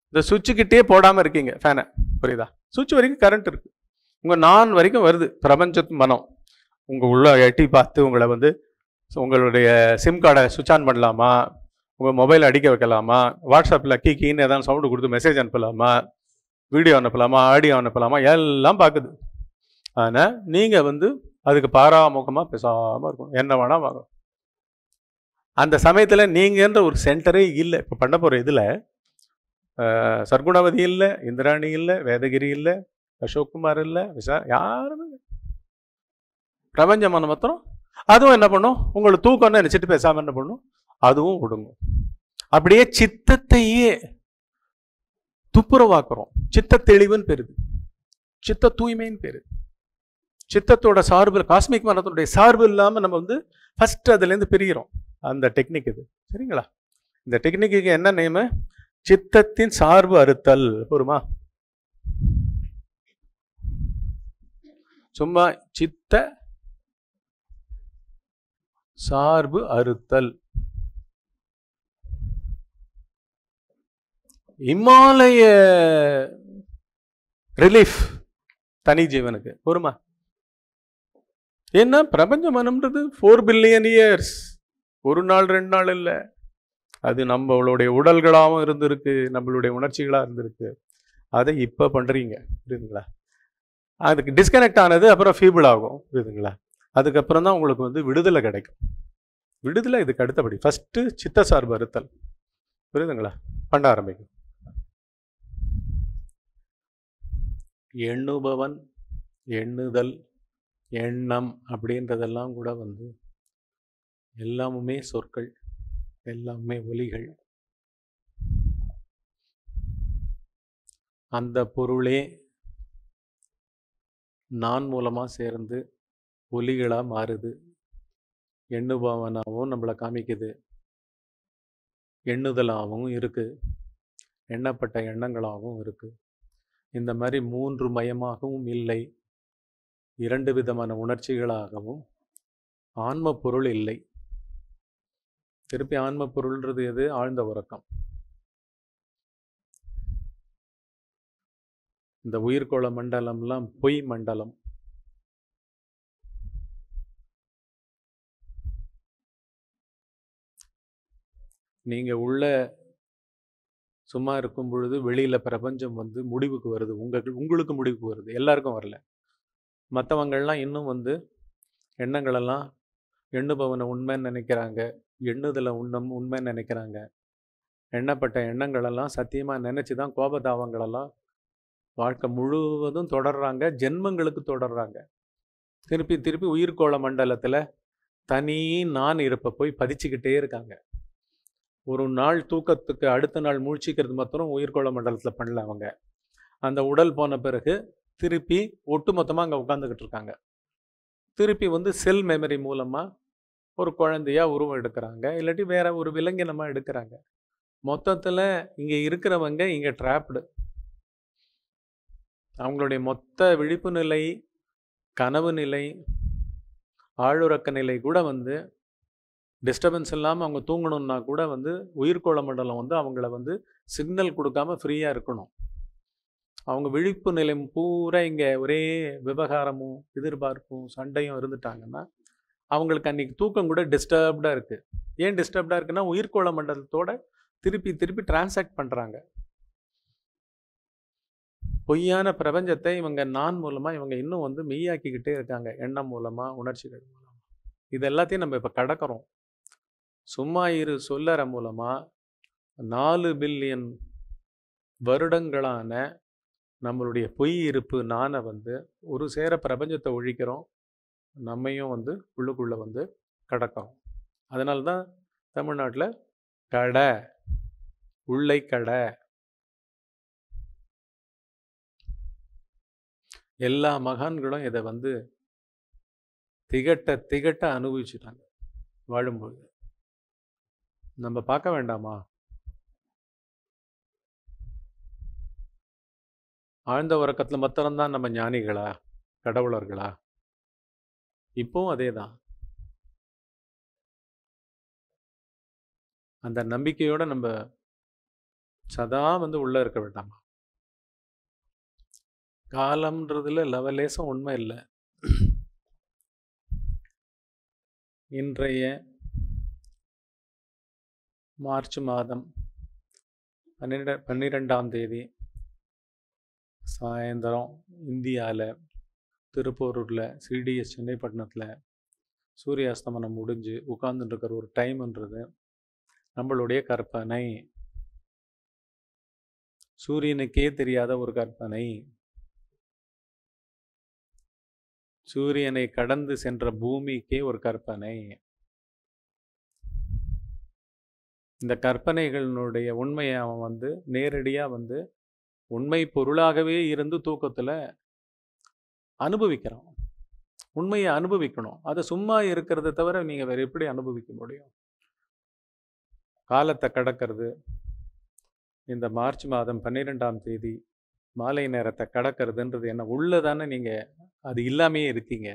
இந்த சுவிட்சுக்கிட்டே போடாமல் இருக்கீங்க ஃபேனை புரியுதா? சுவிட்ச் வரைக்கும் கரண்ட் இருக்குது உங்கள் நான் வரைக்கும் வருது. பிரபஞ்சத்து மனம். உங்கள் உள்ள எட்டி பார்த்து உங்களை வந்து உங்களுடைய சிம் கார்டை சுவிட்ச் ஆன் பண்ணலாமா? உங்கள் மொபைல் அடிக்க வைக்கலாமா? வாட்ஸ்அப்பில் கீ கீன்னு ஏதாவது சவுண்டு கொடுத்து மெசேஜ் அனுப்பலாமா? வீடியோ அனுப்பலாமா? ஆடியோ அனுப்பலாமா? எல்லாம் பார்க்குது ஆனால் நீங்கள் வந்து அதுக்கு பாராமுகமாக பேசாமல் இருக்கும் என்ன வேணால் வாங்க. அந்த சமயத்தில் நீங்கன்ற ஒரு சென்டரே இல்லை. இப்போ பண்ண போகிற இதில் சர்க்குணாவதி இல்லை இந்திராணி இல்லை வேதகிரி இல்லை அசோக்குமார் இல்லை விசா யாருமே பிரபஞ்சம் பிரபஞ்ச மாத்திரம். அதுவும் என்ன பண்ணும்? உங்களை தூக்கம்னு நினச்சிட்டு பேசாமல் என்ன பண்ணும்? அதுவும் ஒடுங்கும். அப்படியே சித்தத்தையே துப்புரவாக்குறோம். சித்த தெளிவுன்னு பெறுது சித்த தூய்மைன்னு பேரு. சித்தத்தோட சார்பு காஸ்மிக் மனத்தினுடைய சார்பு இல்லாமல் நம்ம வந்து ஃபஸ்ட்டு அதுலேருந்து பிரிகிறோம். அந்த டெக்னிக் இது. சரிங்களா? இந்த டெக்னிக்கு என்ன நேமு சித்தத்தின் சார்பு அறுத்தல். போருமா சும்மா சித்த சார்பு அறுத்தல். இமாலய ரிலீஃப் தனி ஜீவனுக்கு போருமா ஏன்னா பிரபஞ்ச மனம்ன்றது ஃபோர் பில்லியன் இயர்ஸ் ஒரு நாள் ரெண்டு நாள் இல்லை. அது நம்மளுடைய உடல்களாகவும் இருந்திருக்கு நம்மளுடைய உணர்ச்சிகளாக இருந்திருக்கு. அதை இப்போ பண்ணுறீங்க புரியுதுங்களா? அதுக்கு டிஸ்கனெக்ட் ஆனது அப்புறம் ஃபீபிள் ஆகும் புரியுதுங்களா? அதுக்கப்புறம் தான் உங்களுக்கு வந்து விடுதலை கிடைக்கும். விடுதலை இதுக்கு அடுத்தபடி. ஃபஸ்ட்டு சித்த சார்பு அறுத்தல் புரியுதுங்களா? பண்ண ஆரம்பிக்கும். எண்ணுபவன் எண்ணுதல் எண்ணம் அப்படின்றதெல்லாம் கூட வந்து எல்லாமுமே சொற்கள் எல்லாமே ஒலிகள். அந்த பொருளே நான் மூலமாக சேர்ந்து ஒலிகளாக மாறுது. எண்ணுபவனாகவும் நம்மளை காமிக்குது. எண்ணுதலாகவும் இருக்குது எண்ணப்பட்ட எண்ணங்களாகவும் இருக்குது இந்த மாதிரி மூன்று மயமாகவும் இல்லை. இரண்டு விதமான உணர்ச்சிகளாகவும். ஆன்ம பொருள் இல்லை. திருப்பி ஆன்ம பொருள்ன்றது எது? ஆழ்ந்த உறக்கம். இந்த உயிர்கோள மண்டலம்லாம் பொய் மண்டலம். நீங்க உள்ள சும்மா இருக்கும் பொழுது வெளியில் பிரபஞ்சம் வந்து முடிவுக்கு வருது. உங்களுக்கு உங்களுக்கு முடிவுக்கு வருது. எல்லாருக்கும் வரல. மற்றவங்கள்லாம் இன்னும் வந்து எண்ணங்களெல்லாம் எண்ணுபவனை உண்மைன்னு நினைக்கிறாங்க. எண்ணுதலை உண்ணம் உண்மைன்னு நினைக்கிறாங்க. எண்ணப்பட்ட எண்ணங்களெல்லாம் சத்தியமாக நினச்சி தான் கோபதாபங்களெல்லாம் வாழ்க்கை முழுவதும் தொடர்றாங்க. ஜென்மங்களுக்கு தொடர்றாங்க. திருப்பி திருப்பி உயிர்கோள மண்டலத்தில் தனி நான் இருப்ப போய் பதிச்சுக்கிட்டே இருக்காங்க. ஒரு நாள் தூக்கத்துக்கு அடுத்த நாள் மூழ்கிக்கிறது மாத்திரம் உயிர்கோள மண்டலத்தில் பண்ணல அவங்க. அந்த உடல் போன பிறகு திருப்பி ஒட்டுமொத்தமாக அங்கே உட்காந்துக்கிட்டு இருக்காங்க. திருப்பி வந்து செல் மெமரி மூலமாக ஒரு குழந்தையாக உருவம் எடுக்கிறாங்க. இல்லாட்டி வேற ஒரு விலங்கினமாக எடுக்கிறாங்க. மொத்தத்தில் இங்கே இருக்கிறவங்க இங்கே ட்ராப்டு அவங்களுடைய மொத்த விழிப்பு நிலை கனவு நிலை ஆளுறக்க நிலை கூட வந்து டிஸ்டர்பன்ஸ் இல்லாமல் அவங்க தூங்கணுன்னா கூட வந்து உயிர்கோள மண்டலம் வந்து அவங்கள வந்து சிக்னல் கொடுக்காம ஃப்ரீயாக இருக்கணும். அவங்க விழிப்பு நிலையம் பூரா இங்கே ஒரே விவகாரமும் எதிர்பார்ப்பும் சண்டையும் இருந்துட்டாங்கன்னா அவங்களுக்கு அன்றைக்கி தூக்கம் கூட டிஸ்டர்ப்டாக இருக்குது ஏன் டிஸ்டர்ப்டாக இருக்குன்னா உயிர்கோள மண்டலத்தோட திருப்பி திருப்பி டிரான்சாக்ட் பண்ணுறாங்க பொய்யான பிரபஞ்சத்தை இவங்க நான் மூலமாக இவங்க இன்னும் வந்து மெய்யாக்கிக்கிட்டே இருக்காங்க. எண்ணம் மூலமாக உணர்ச்சிகள் மூலமாக இது எல்லாத்தையும் நம்ம இப்போ கடக்கிறோம். சும்மா இரு சொல்லற மூலமாக நாலு பில்லியன் வருடங்களான நம்மளுடைய பொய் இருப்பு நானை வந்து ஒரு சேர பிரபஞ்சத்தை ஒழிக்கிறோம். நம்மையும் வந்து உள்ளுக்குள்ளே வந்து கடக்கிறோம் அதனால தான் தமிழ்நாட்டில் கடை உள்ளை கடை. எல்லா மகான்களும் இதை வந்து திகட்ட திகட்ட அனுபவிச்சுட்டாங்க. வாழும்பொழுது. நம்ம பார்க்க வேண்டாமா? ஆழ்ந்த உறக்கத்தில் மாத்திரம்தான் நம்ம ஞானிகளா? கடவுளர்களா? இப்போவும் அதே தான் அந்த நம்பிக்கையோடு நம்ம சதா வந்து உள்ளே இருக்க வேண்டாமா? காலம்ன்றதுல லவலேசம் உண்மை இல்லை. இன்றைய மார்ச் மாதம் பன்னிரெண்டு பன்னிரெண்டாம் தேதி சாயந்தரம் இந்தியாவில் திருப்பூரூரில் சிடிஎஸ் சென்னைப்பட்டினத்தில் சூரிய அஸ்தமனம் முடிஞ்சு உட்கார்ந்துட்டுருக்கிற ஒரு டைம்ன்றது நம்மளுடைய கற்பனை. சூரியனுக்கே தெரியாத ஒரு கற்பனை. சூரியனை கடந்து சென்ற பூமிக்கே ஒரு கற்பனை. இந்த கற்பனைகளினுடைய உண்மையை அவன் வந்து நேரடியாக வந்து உண்மை பொருளாகவே இருந்து தூக்கத்தில் அனுபவிக்கிறான். உண்மையை அனுபவிக்கணும். அதை சும்மா இருக்கிறத தவிர நீங்கள் வேறு எப்படி அனுபவிக்க முடியும்? காலத்தை கடக்கிறது. இந்த மார்ச் மாதம் பன்னிரெண்டாம் தேதி மாலை நேரத்தை கடக்கிறதுன்றது என்ன? உள்ளதானே நீங்கள் அது இல்லாமையே இருக்கீங்க.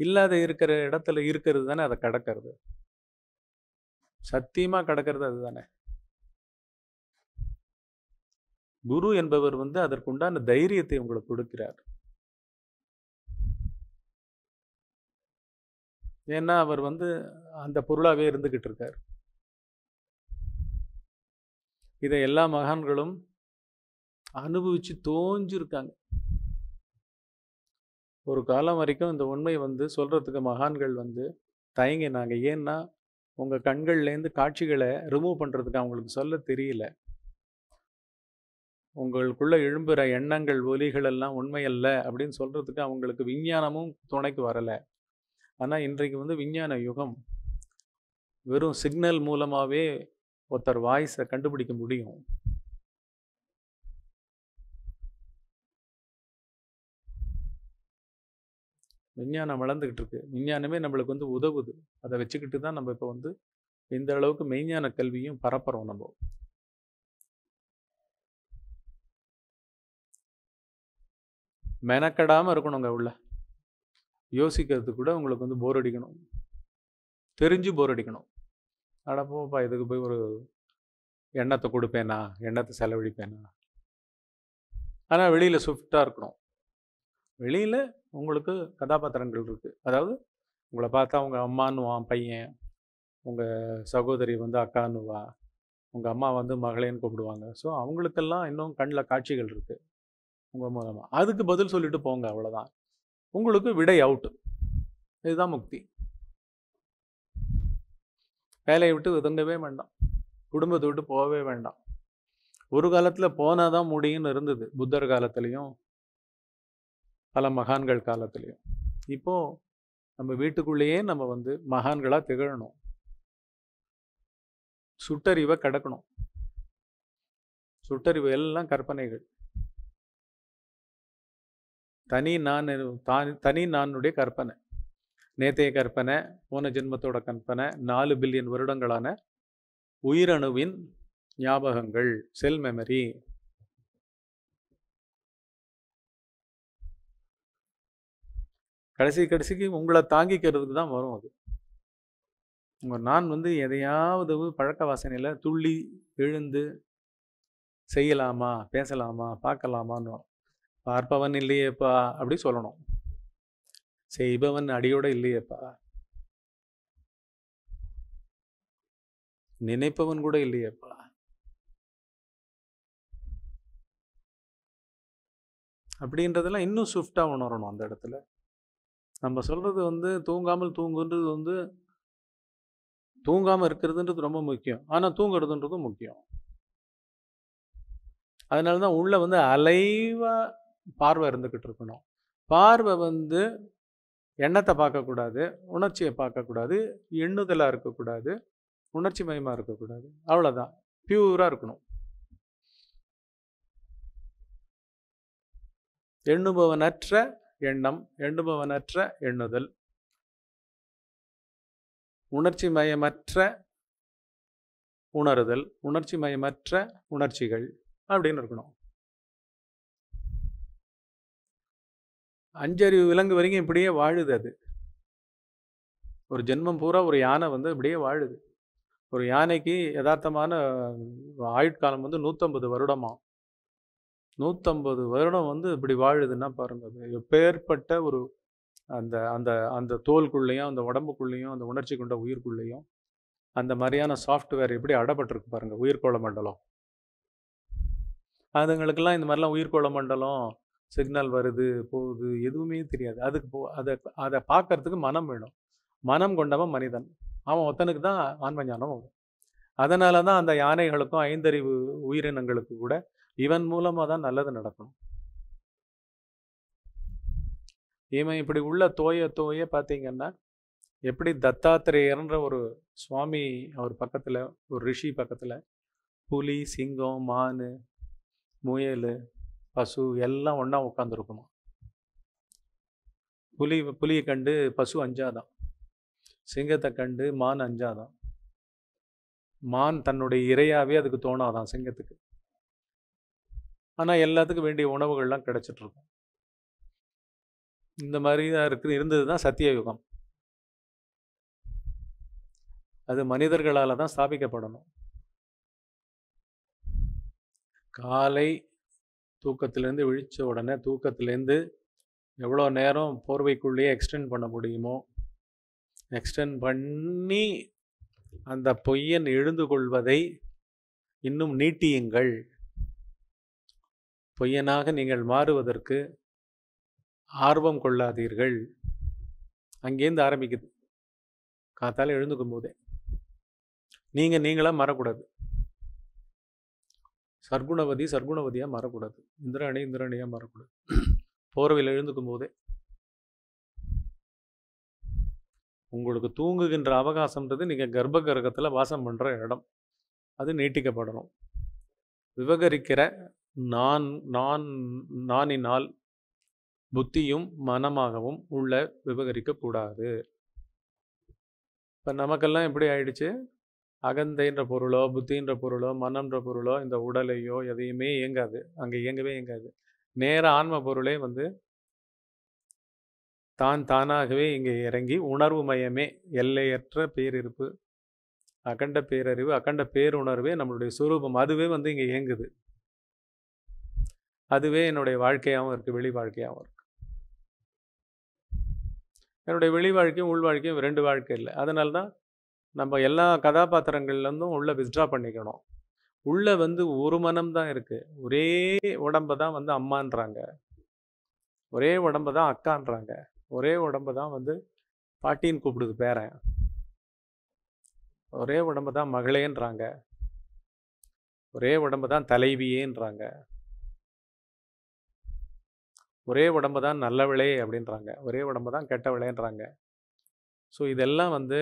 இல்லாத இருக்கிற இடத்துல இருக்கிறது தானே அதை கடக்கிறது. சத்தியமாக கடக்கிறது அதுதானே? குரு என்பவர் வந்து அதற்குண்டான தைரியத்தை உங்களுக்கு கொடுக்கிறார். ஏன்னா அவர் வந்து அந்த பொருளாகவே இருந்துகிட்டு இருக்கார். இதை எல்லா மகான்களும் அனுபவிச்சு தோஞ்சிருக்காங்க. ஒரு காலம் வரைக்கும் இந்த உண்மை வந்து சொல்றதுக்கு மகான்கள் வந்து தயங்கினாங்க. ஏன்னா உங்கள் கண்கள்லேருந்து காட்சிகளை ரிமூவ் பண்ணுறதுக்கு அவங்களுக்கு சொல்ல தெரியல. உங்களுக்குள்ளே எழும்புகிற எண்ணங்கள் ஒலிகள் எல்லாம் உண்மையல்ல அப்படின்னு சொல்கிறதுக்கு அவங்களுக்கு விஞ்ஞானமும் துணைக்கு வரலை. ஆனால் இன்றைக்கு வந்து விஞ்ஞான யுகம் வெறும் சிக்னல் மூலமாகவே ஒருத்தர் வாய்ஸை கண்டுபிடிக்க முடியும். விஞ்ஞானம் வளர்ந்துக்கிட்டு இருக்கு விஞ்ஞானமே நம்மளுக்கு வந்து உதவுது. அதை வச்சுக்கிட்டு தான் நம்ம இப்போ வந்து இந்த அளவுக்கு மெய்ஞான கல்வியும் பரப்புகிறோம் நம்ம. மெனக்கடாமல் இருக்கணுங்க உள்ள. யோசிக்கிறது கூட உங்களுக்கு வந்து போர் அடிக்கணும். தெரிஞ்சு போர் அடிக்கணும். அடப்போப்பா இதுக்கு போய் ஒரு எண்ணத்தை கொடுப்பேனா? எண்ணத்தை செலவழிப்பேனா? ஆனால் வெளியில் ஸ்விஃப்டாக இருக்கணும். வெளியில் உங்களுக்கு கதாபாத்திரங்கள் இருக்குது அதாவது உங்களை பார்த்தா உங்கள் அம்மான்னுவான் பையன் உங்கள் சகோதரி வந்து அக்கான்னுவா உங்கள் அம்மா வந்து மகளேன்னு கூப்பிடுவாங்க. ஸோ அவங்களுக்கெல்லாம் இன்னும் கண்ணில் காட்சிகள் இருக்குது உங்கள் மூலமாக அதுக்கு பதில் சொல்லிட்டு போங்க அவ்வளோதான் உங்களுக்கு விடை அவுட்டு இதுதான் முக்தி. வேலையை விட்டு ஒதுங்கவே வேண்டாம். குடும்பத்தை விட்டு போகவே வேண்டாம். ஒரு காலத்தில் போனால் தான் முடியும்னு இருந்தது. புத்தர் காலத்துலேயும் பல மகான்கள் காலத்துலேயும். இப்போது நம்ம வீட்டுக்குள்ளேயே நம்ம வந்து மகான்களாக திகழணும். சுட்டறிவை கடக்கணும். சுட்டறிவு எல்லாம் கற்பனைகள். தனி நான் தான் தனி நானுடைய கற்பனை. நேத்தைய கற்பனை போன ஜென்மத்தோட கற்பனை நாலு பில்லியன் வருடங்களான உயிரணுவின் ஞாபகங்கள் செல் மெமரி. கடைசி கடைசிக்கு உங்களை தாங்கிக்கிறதுக்கு தான் வரும் அது. உங்கள் நான் வந்து எதையாவது பழக்க வாசனையில் துள்ளி எழுந்து செய்யலாமா பேசலாமா பார்க்கலாமான்னு பார்ப்பவன் இல்லையேப்பா அப்படி சொல்லணும். செய்பவன் அடியோட இல்லையேப்பா. நினைப்பவன் கூட இல்லையேப்பா. அப்படின்றதெல்லாம் இன்னும் ஸ்விஃப்டாக உணரணும் அந்த இடத்துல. நம்ம சொல்கிறது வந்து தூங்காமல் தூங்குன்றது வந்து தூங்காமல் இருக்கிறதுன்றது ரொம்ப முக்கியம். ஆனால் தூங்குறதுன்றதும் முக்கியம். அதனால தான் உள்ளே வந்து அலைவாக பார்வை இருந்துக்கிட்டு இருக்கணும். பார்வை வந்து எண்ணத்தை பார்க்கக்கூடாது உணர்ச்சியை பார்க்கக்கூடாது எண்ணுதலாக இருக்கக்கூடாது உணர்ச்சி மயமாக இருக்கக்கூடாது. அவ்வளோதான் பியூராக இருக்கணும். எண்ணுபவனற்ற எண்ணம் எண்ணுபவனற்ற எண்ணுதல். உணர்ச்சி மயமற்ற உணருதல் உணர்ச்சி மயமற்ற உணர்ச்சிகள் அப்படின்னு இருக்கணும். அஞ்சறிவு விலங்கு வரைக்கும் இப்படியே வாழுது அது. ஒரு ஜென்மம் பூரா ஒரு யானை வந்து இப்படியே வாழுது. ஒரு யானைக்கு யதார்த்தமான ஆயுட்காலம் வந்து நூற்றம்பது வருடமாக நூற்றம்பது வருடம் வந்து இப்படி வாழுதுன்னா பாருங்க எப்பேற்பட்ட ஒரு அந்த அந்த அந்த தோலுக்குள்ளேயும் அந்த உடம்புக்குள்ளேயும் அந்த உணர்ச்சி கொண்ட உயிர்க்குள்ளேயும் அந்த மாதிரியான சாஃப்ட்வேர் எப்படி அடப்பட்டிருக்கு பாருங்கள் உயிர்கோள மண்டலம். அதுங்களுக்கெல்லாம் இந்த மாதிரிலாம் உயிர்கோள மண்டலம் சிக்னல் வருது போகுது எதுவுமே தெரியாது. அதுக்கு போ அதை அதை பார்க்கறதுக்கு மனம் வேணும். மனம் கொண்டவன் மனிதன். அவன் ஒருத்தனுக்கு தான் ஆன்ம ஞானம் வரும். அதனால தான் அந்த யானைகளுக்கும் ஐந்தறிவு உயிரினங்களுக்கு கூட இவன் மூலமாக தான் நல்லது நடக்கணும். இவன் இப்படி உள்ள தோய தோய பார்த்தீங்கன்னா எப்படி தத்தாத்திரேயர்ன்ற ஒரு சுவாமி அவர் பக்கத்தில் ஒரு ரிஷி பக்கத்தில் புலி சிங்கம் மான் முயல் பசு எல்லாம் ஒன்றா உட்காந்துருக்குமா புலி புலியை கண்டு பசு அஞ்சாதான். சிங்கத்தை கண்டு மான் அஞ்சாதான். மான் தன்னுடைய இரையாவே அதுக்கு தோணாதான் சிங்கத்துக்கு. ஆனால் எல்லாத்துக்கும் வேண்டிய உணவுகள்லாம் கிடச்சிட்ருக்கும். இந்த மாதிரி தான் இருக்குது. இருந்தது தான் சத்தியயுகம். அது மனிதர்களால் தான் ஸ்தாபிக்கப்படணும். காலை தூக்கத்திலேருந்து விழித்த உடனே தூக்கத்திலேருந்து எவ்வளோ நேரம் போர்வைக்குள்ளேயே எக்ஸ்டெண்ட் பண்ண முடியுமோ எக்ஸ்டெண்ட் பண்ணி அந்த பொய்யன் எழுந்து கொள்வதை இன்னும் நீட்டியுங்கள். பொய்யனாக நீங்கள் மாறுவதற்கு ஆர்வம் கொள்ளாதீர்கள். அங்கேருந்து ஆரம்பிக்குது. காத்தால் எழுந்துக்கும் போதே. நீங்கள் நீங்களாக மாறக்கூடாது. சர்க்குணவதி சர்க்குணவதியாக மாறக்கூடாது. இந்திராணி இந்திராணியாக மாறக்கூடாது. போர்வையில் எழுந்துக்கும் போதே. உங்களுக்கு தூங்குகின்ற அவகாசம்ன்றது நீங்கள் கர்ப்ப கிரகத்தில் வாசம் பண்ணுற இடம். அது நீட்டிக்கப்படணும் விவகரிக்கிற நான் நான் நானினால் புத்தியும் மனமாகவும் உள்ள விவகரிக்கக்கூடாது. இப்போ நமக்கெல்லாம் எப்படி ஆயிடுச்சு? அகந்தைன்ற பொருளோ புத்தின்ற பொருளோ மனம்ன்ற பொருளோ இந்த உடலையோ எதையுமே இயங்காது. அங்கே இயங்கவே இயங்காது. நேர ஆன்ம பொருளே வந்து தான் தானாகவே இங்கே இறங்கி உணர்வு மயமே எல்லையற்ற பேரிருப்பு அகண்ட பேரறிவு அகண்ட பேருணர்வே நம்மளுடைய சுரூபம். அதுவே வந்து இங்கே இயங்குது. அதுவே என்னுடைய வாழ்க்கையாகவும் இருக்குது வெளி வாழ்க்கையாகவும் இருக்குது என்னுடைய வெளி வாழ்க்கையும் உள் வாழ்க்கையும் ரெண்டு வாழ்க்கை இல்லை. அதனால தான் நம்ம எல்லா கதாபாத்திரங்கள்லேருந்தும் உள்ளே வித்ட்ரா பண்ணிக்கணும். உள்ளே வந்து ஒரு மனம் தான் இருக்குது ஒரே உடம்ப தான் வந்து அம்மான்றாங்க. ஒரே உடம்பை தான் அக்கான்றாங்க. ஒரே உடம்ப தான் வந்து பாட்டின்னு கூப்பிடுது பேரன். ஒரே உடம்பு தான் மகளேன்றாங்க. ஒரே உடம்பு தான் தலைவியேன்றாங்க. ஒரே உடம்பு தான் நல்ல விலை அப்படின்றாங்க. ஒரே உடம்பு தான் கெட்ட விலைன்றாங்க ஸோ இதெல்லாம் வந்து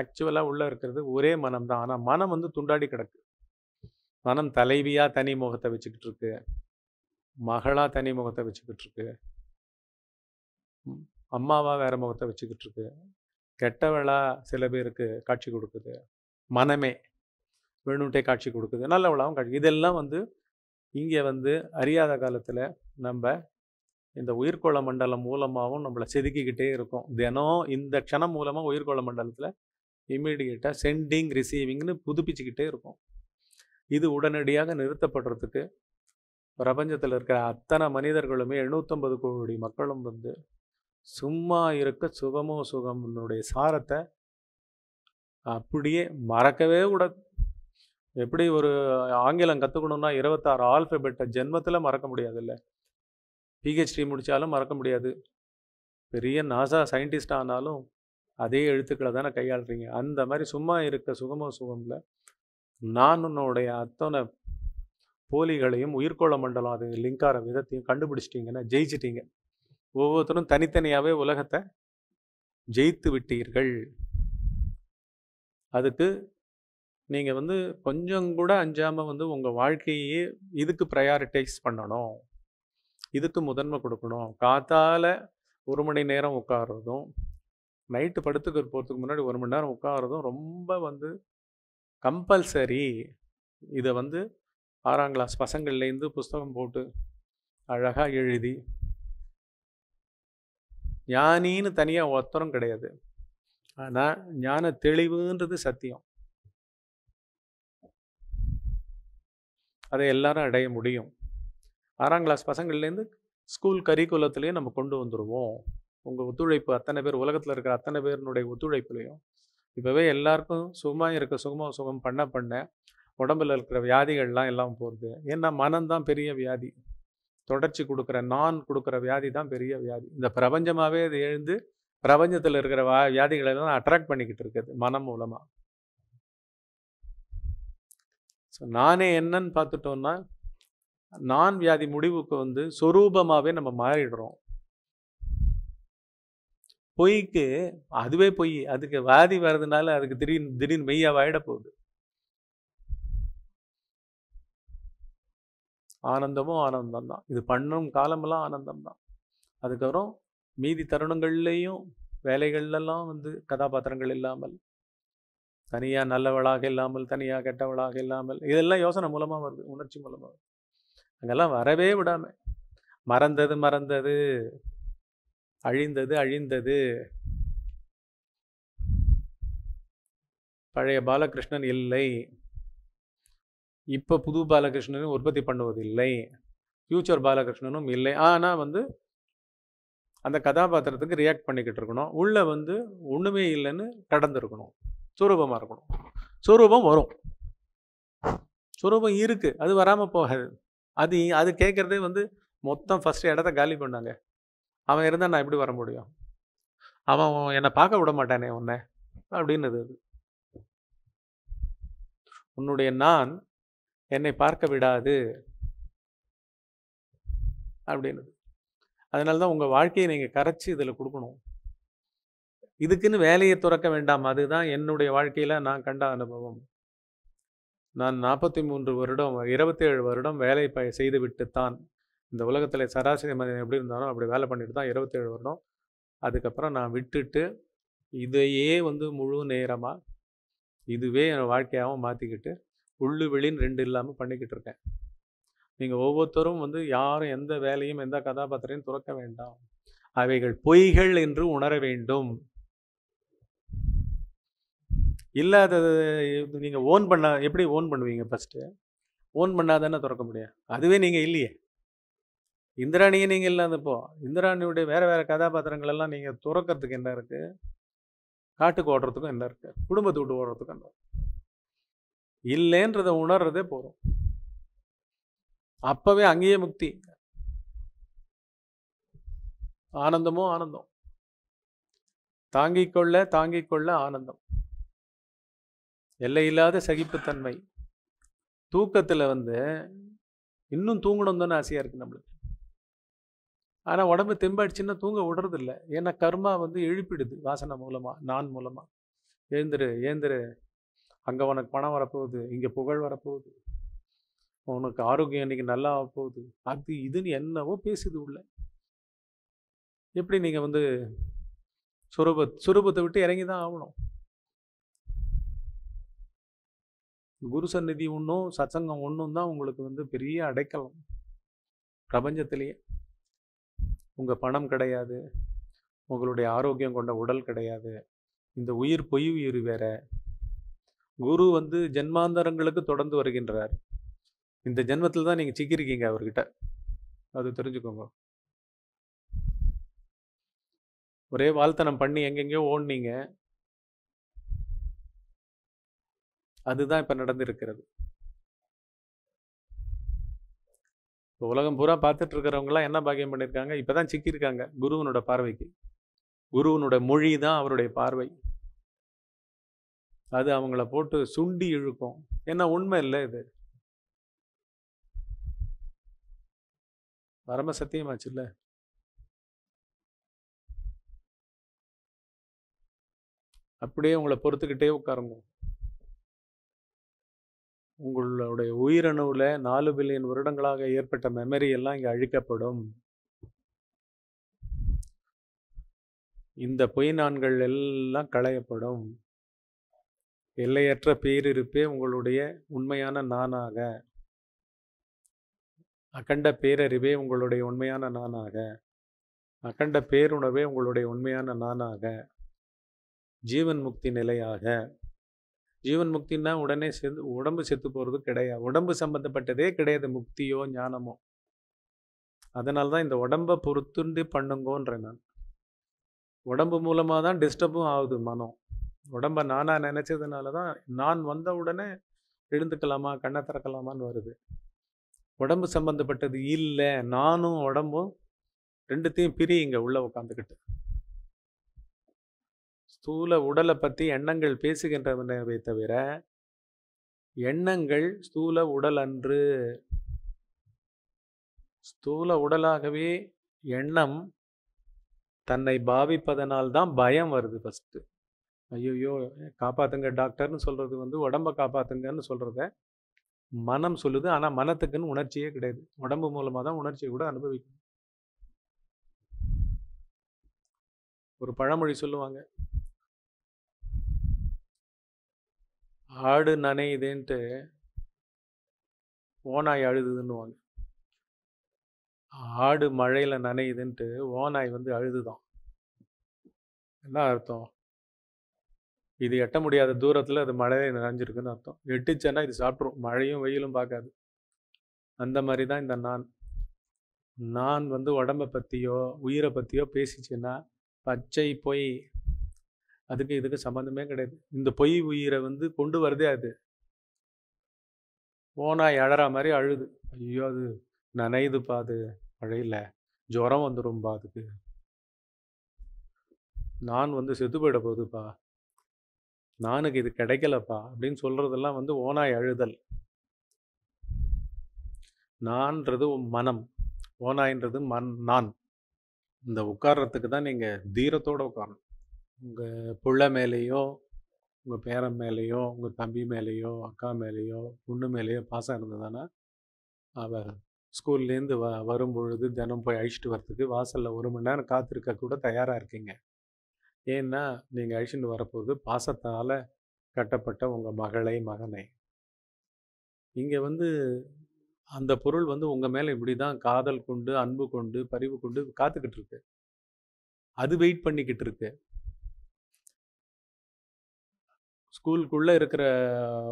ஆக்சுவலாக உள்ளே இருக்கிறது ஒரே மனம் தான். ஆனால் மனம் வந்து துண்டாடி கிடக்கு. மனம் தலைவியாக தனி முகத்தை வச்சுக்கிட்டு இருக்கு. மகளாக தனி முகத்தை வச்சுக்கிட்டு இருக்கு. ம், அம்மாவா முகத்தை வச்சுக்கிட்டு இருக்கு. கெட்டவளா சில பேருக்கு காட்சி கொடுக்குது. மனமே வேணுட்டே காட்சி கொடுக்குது. நல்லவளாகவும் காட்சி இதெல்லாம் வந்து இங்கே வந்து அறியாத காலத்தில் நம்ம இந்த உயிர்கோள மண்டலம் மூலமாகவும் நம்மளை செதுக்கிக்கிட்டே இருக்கும். தினம் இந்த க்ஷணம் மூலமாக உயிர்கோள மண்டலத்தில் இம்மீடியட்டாக சென்டிங் ரிசீவிங்னு புதுப்பிச்சுக்கிட்டே இருக்கும். இது உடனடியாக நிறுத்தப்படுறதுக்கு பிரபஞ்சத்தில் இருக்கிற அத்தனை மனிதர்களுமே எழுநூற்றம்பது கோடி மக்களும் வந்து சும்மா இருக்க சுகமோ சுகம்னுடைய சாரத்தை அப்படியே மறக்கவே கூடாது. எப்படி ஒரு ஆங்கிலம் கற்றுக்கணுன்னா இருபத்தாறு ஆல்ஃபபெட்டை ஜென்மத்தில் மறக்க முடியாதுல்ல. பிஹெச்டி முடித்தாலும் மறக்க முடியாது. பெரிய நாசா சயின்டிஸ்ட் ஆனாலும் அதே எழுத்துக்களை தானே கையாளுறீங்க. அந்த மாதிரி சும்மா இருக்க சுகமோ சுகமில் நான் உன்னுடைய அத்தனை போலிகளையும் உயிர்கோள மண்டலம் அது லிங்கார விதத்தையும் கண்டுபிடிச்சிட்டிங்கன்னா ஜெயிச்சிட்டிங்க. ஒவ்வொருத்தரும் தனித்தனியாகவே உலகத்தை ஜெயித்து விட்டீர்கள். அதுக்கு நீங்கள் வந்து கொஞ்சம் கூட அஞ்சாமல் வந்து உங்கள் வாழ்க்கையே இதுக்கு ப்ரையாரிட்டைஸ் பண்ணணும். இதுக்கு முதன்மை கொடுக்கணும். காத்தால ஒரு மணி நேரம் உட்கார்றதும் நைட்டு படுத்துக்க போகிறதுக்கு முன்னாடி ஒரு மணி நேரம் உட்கார்றதும் ரொம்ப வந்து கம்பல்சரி இதை வந்து ஆறாம் கிளாஸ் பசங்கள்லேருந்து புஸ்தகம் போட்டு அழகாக எழுதி ஞானின்னு தனியாக ஒத்தரம் கிடையாது. ஆனால் ஞான தெளிவுன்றது சத்தியம். அதை எல்லாரும் அடைய முடியும். ஆறாம் கிளாஸ் பசங்கள்லேருந்து ஸ்கூல் கரிக்குலத்துலேயும் நம்ம கொண்டு வந்துடுவோம் உங்கள் ஒத்துழைப்பு அத்தனை பேர் உலகத்தில் இருக்கிற அத்தனை பேருனுடைய ஒத்துழைப்புலையும். இப்போவே எல்லாருக்கும் சுகமாக இருக்க சுகமாக சுகம் பண்ண பண்ண உடம்புல இருக்கிற வியாதிகள்லாம் எல்லாம் போகிறது ஏன்னா மனம்தான் பெரிய வியாதி. தொடர்ச்சி கொடுக்குற நான் கொடுக்குற வியாதி தான் பெரிய வியாதி. இந்த பிரபஞ்சமாகவே இது எழுந்து பிரபஞ்சத்தில் இருக்கிற வா வியாதிகளெல்லாம் அட்ராக்ட் பண்ணிக்கிட்டு இருக்குது மனம் மூலமாக ஸோ நானே என்னன்னு பார்த்துட்டோன்னா நான் வியாதி முடிவுக்கு வந்து சொரூபமாகவே நம்ம மாறிடுறோம். பொய்க்கு அதுவே பொய். அதுக்கு வியாதி வர்றதுனால அதுக்கு திடீர்னு திடீர்னு மெய்யா வாயிட போகுது. ஆனந்தமும் ஆனந்தம் தான். இது பண்ணும் காலமெல்லாம் ஆனந்தம் தான். அதுக்கப்புறம் மீதி தருணங்கள்லேயும் வேலைகள்லாம் வந்து கதாபாத்திரங்கள் இல்லாமல் தனியாக நல்லவளாக இல்லாமல் தனியாக கெட்டவளாக இல்லாமல் இதெல்லாம் யோசனை மூலமாக வருது உணர்ச்சி மூலமாக வருது. அங்கெல்லாம் வரவே விடாம. மறந்தது மறந்தது. அழிந்தது அழிந்தது. பழைய பாலகிருஷ்ணன் இல்லை. இப்போ புது பாலகிருஷ்ணனும் உற்பத்தி பண்ணுவதில்லை. ஃப்யூச்சர் பாலகிருஷ்ணனும் இல்லை. ஆனால் வந்து அந்த கதாபாத்திரத்துக்கு ரியாக்ட் பண்ணிக்கிட்டு இருக்கணும். உள்ளே வந்து ஒன்றுமே இல்லைன்னு கடந்துருக்கணும். சுரூபமாக இருக்கணும். சுரூபம் வரும். சுரூபம் இருக்குது அது வராமல் போகாது. அது அது கேட்குறதே வந்து மொத்தம் ஃபஸ்ட்டு இடத்த காலி பண்ணாங்க. அவன் இருந்தால் நான் எப்படி வர முடியும்? அவன் என்னை பார்க்க விட மாட்டானே உன்னை அப்படின்னது அது. உன்னுடைய நான் என்னை பார்க்க விடாது. அப்படின்னது. அதனால தான் உங்கள் வாழ்க்கையை நீங்கள் கரைச்சி இதில் கொடுக்கணும். இதுக்குன்னு வேலையை துறக்க வேண்டாம். அதுதான் என்னுடைய வாழ்க்கையில் நான் கண்ட அனுபவம். நான் நாற்பத்தி மூன்று வருடம் இருபத்தேழு வருடம் வேலை ப செய்துவிட்டுத்தான் இந்த உலகத்தில் சராசரி மனிதன் எப்படி இருந்தாலும் அப்படி வேலை பண்ணிட்டு தான் இருபத்தேழு வருடம். அதுக்கப்புறம் நான் விட்டுட்டு இதையே வந்து முழு நேரமாக இதுவே என் வாழ்க்கையாகவும் மாற்றிக்கிட்டு உள்ளு வெளின்னு ரெண்டு இல்லாமல் பண்ணிக்கிட்டு இருக்கேன். நீங்கள் ஒவ்வொருத்தரும் வந்து யாரும் எந்த வேலையும் எந்த கதாபாத்திரையும் துறக்க வேண்டாம். அவைகள் பொய்கள் என்று உணர வேண்டும். இல்லாதது நீங்கள் ஓன் பண்ண எப்படி ஓன் பண்ணுவீங்க ஃபஸ்ட்டு ஓன் பண்ணாதானே திறக்க முடியும்? அதுவே நீங்கள் இல்லையே. இந்திராணியே நீங்கள் இல்லாதப்போ இந்திராணியுடைய வேறு வேறு கதாபாத்திரங்கள் எல்லாம் நீங்கள் துறக்கிறதுக்கு என்ன இருக்குது காட்டுக்கு ஓடுறதுக்கும் என்ன இருக்குது குடும்பத்தை விட்டு ஓடுறதுக்கும் என்ன இல்லைன்றதை உணர்றதே போதும். அப்போவே அங்கேயே முக்தி. ஆனந்தமோ ஆனந்தம். தாங்கிக் கொள்ள தாங்கிக் கொள்ள ஆனந்தம். எல்லையில்லாத சகிப்புத்தன்மை. தூக்கத்தில் வந்து இன்னும் தூங்கணும் தானே ஆசையாக இருக்குது நம்மளுக்கு. ஆனால் உடம்பு தெம்பாயிடுச்சுன்னா தூங்க விடுறதில்ல. ஏன்னா கர்மா வந்து எழுப்பிடுது வாசனை மூலமாக நான் மூலமாக ஏந்திரு ஏந்திரு. அங்கே உனக்கு பணம் வரப்போகுது இங்கே புகழ் வரப்போகுது. உனக்கு ஆரோக்கியம் இன்னைக்கு நல்லா ஆகப் போகுது. அது இதுன்னு என்னவோ பேசுது உள்ள. எப்படி நீங்கள் வந்து சுரூப சுரூபத்தை விட்டு இறங்கி தான் ஆகணும். குரு சந்நிதி ஒன்றும் சத்சங்கம் ஒன்றும் தான் உங்களுக்கு வந்து பெரிய அடைக்கலம் பிரபஞ்சத்திலேயே. உங்கள் பணம் கிடையாது. உங்களுடைய ஆரோக்கியம் கொண்ட உடல் கிடையாது. இந்த உயிர் பொய் உயிர் வேற. குரு வந்து ஜென்மாந்தரங்களுக்கு தொடர்ந்து வருகின்றார். இந்த ஜென்மத்தில் தான் நீங்கள் சிக்கியிருக்கீங்க அவர்கிட்ட. அது தெரிஞ்சுக்கோங்க. ஒரே வாழ்த்தனம் பண்ணி எங்கெங்கேயோ ஓடினீங்க. அதுதான் இப்போ நடந்திருக்கிறது. இப்போ உலகம் பூரா பார்த்துட்டு இருக்கிறவங்களாம் என்ன பாக்கியம் பண்ணியிருக்காங்க இப்போ தான் சிக்கியிருக்காங்க குருவனோட பார்வைக்கு. குருவனோட மொழி தான் அவருடைய பார்வை. அது அவங்கள போட்டு சுண்டி இழுக்கும். ஏன்னா உண்மை இல்லை இது. பரம சத்தியமாச்சு இல்லை அப்படியே உங்களை பொறுத்துக்கிட்டே உட்காருங்க. உங்களுடைய உயிரணுவில் நாலு பில்லியன் வருடங்களாக ஏற்பட்ட மெமரி எல்லாம் இங்கே அழிக்கப்படும். இந்த பொய் நான்கள் எல்லாம் களையப்படும். எல்லையற்ற பேரிருப்பே உங்களுடைய உண்மையான நானாக. அகண்ட பேரறிவே உங்களுடைய உண்மையான நானாக. அகண்ட பேருணவே உங்களுடைய உண்மையான நானாக. ஜீவன் முக்தி நிலையாக. ஜீவன் முக்தின்னா உடனே செத்து உடம்பு செத்து போகிறது கிடையாது உடம்பு சம்பந்தப்பட்டதே கிடையாது முக்தியோ ஞானமோ. அதனால தான் இந்த உடம்பை பொறுத்துண்டு பண்ணுங்கோன்றேன் நான். உடம்பு மூலமாக தான் டிஸ்டர்பும் ஆகுது மனம். உடம்பை நானாக நினச்சதுனால தான் நான் வந்த உடனே எழுந்துக்கலாமா கண்ணை திறக்கலாமான்னு வருது. உடம்பு சம்பந்தப்பட்டது இல்லை நானும் உடம்பும் ரெண்டுத்தையும் பிரியுங்க உள்ளே உட்காந்துக்கிட்டு ஸ்தூல உடலை பற்றி எண்ணங்கள் பேசுகின்றனவே தவிர எண்ணங்கள் ஸ்தூல உடல் அன்று. ஸ்தூல உடலாகவே எண்ணம் தன்னை பாவிப்பதனால் தான் பயம் வருது ஃபஸ்ட்டு ஐயோயோ காப்பாத்துங்க டாக்டர்னு சொல்கிறது வந்து உடம்பை காப்பாத்துங்கன்னு சொல்கிறத மனம் சொல்லுது. ஆனால் மனத்துக்குன்னு உணர்ச்சியே கிடையாது. உடம்பு மூலமாக தான் உணர்ச்சியை கூட அனுபவிக்கும். ஒரு பழமொழி சொல்லுவாங்க. ஆடு நனையுதுன்ட்டு ஓனாய் அழுதுதுன்னுவாங்க. ஆடு மழையில் நனையுதுன்ட்டு ஓனாய் வந்து அழுதுதான் என்ன அர்த்தம்? இது எட்ட முடியாத தூரத்தில் அது மழையில் நனைஞ்சிருக்குன்னு அர்த்தம். எட்டுச்சேன்னா இது சாப்பிட்ரும். மழையும் வெயிலும் பார்க்காது. அந்த மாதிரி தான் இந்த நான். நான் வந்து உடம்பை பற்றியோ உயிரை பற்றியோ பேசிச்சுன்னா பச்சை போய் அதுக்கு இதுக்கு சம்மந்தமே கிடையாது. இந்த பொய் உயிரை வந்து கொண்டு வரதே அது. ஓனாய் அழற மாதிரி அழுது. ஐயோ அது நனையுதுப்பா அது மழையில். ஜுரம் வந்துடும்பா அதுக்கு. நான் வந்து செத்து போயிட போகுதுப்பா. நானுக்கு இது கிடைக்கலப்பா அப்படின்னு சொல்றதெல்லாம் வந்து ஓனாய் அழுதல். நான்றது மனம். ஓனாயின்றது மண் நான். இந்த உட்கார்றதுக்கு தான் நீங்கள் தீரத்தோடு உட்காரணும். உங்கள் பிள்ள மேலேயோ உங்கள் பேரன் மேலேயோ உங்கள் தம்பி மேலேயோ அக்கா மேலேயோ பொண்ணு மேலேயோ பாசம் இருந்ததுன்னா அவள் ஸ்கூல்லேருந்து வ வரும் பொழுது தினம் போய் அழிச்சிட்டு வர்றதுக்கு வாசலில் ஒரு மணி நேரம் காத்திருக்க கூட தயாராக இருக்கீங்க. ஏன்னா நீங்கள் அழிச்சிட்டு வரப்போது பாசத்தால் கட்டப்பட்ட உங்கள் மகளை மகனை. இங்கே வந்து அந்த பொருள் வந்து உங்கள் மேலே இப்படி தான் காதல் கொண்டு அன்பு கொண்டு பரிவு கொண்டு காத்துக்கிட்டு இருக்கு. அது வெயிட் பண்ணிக்கிட்டு இருக்கு. ஸ்கூலுக்குள்ளே இருக்கிற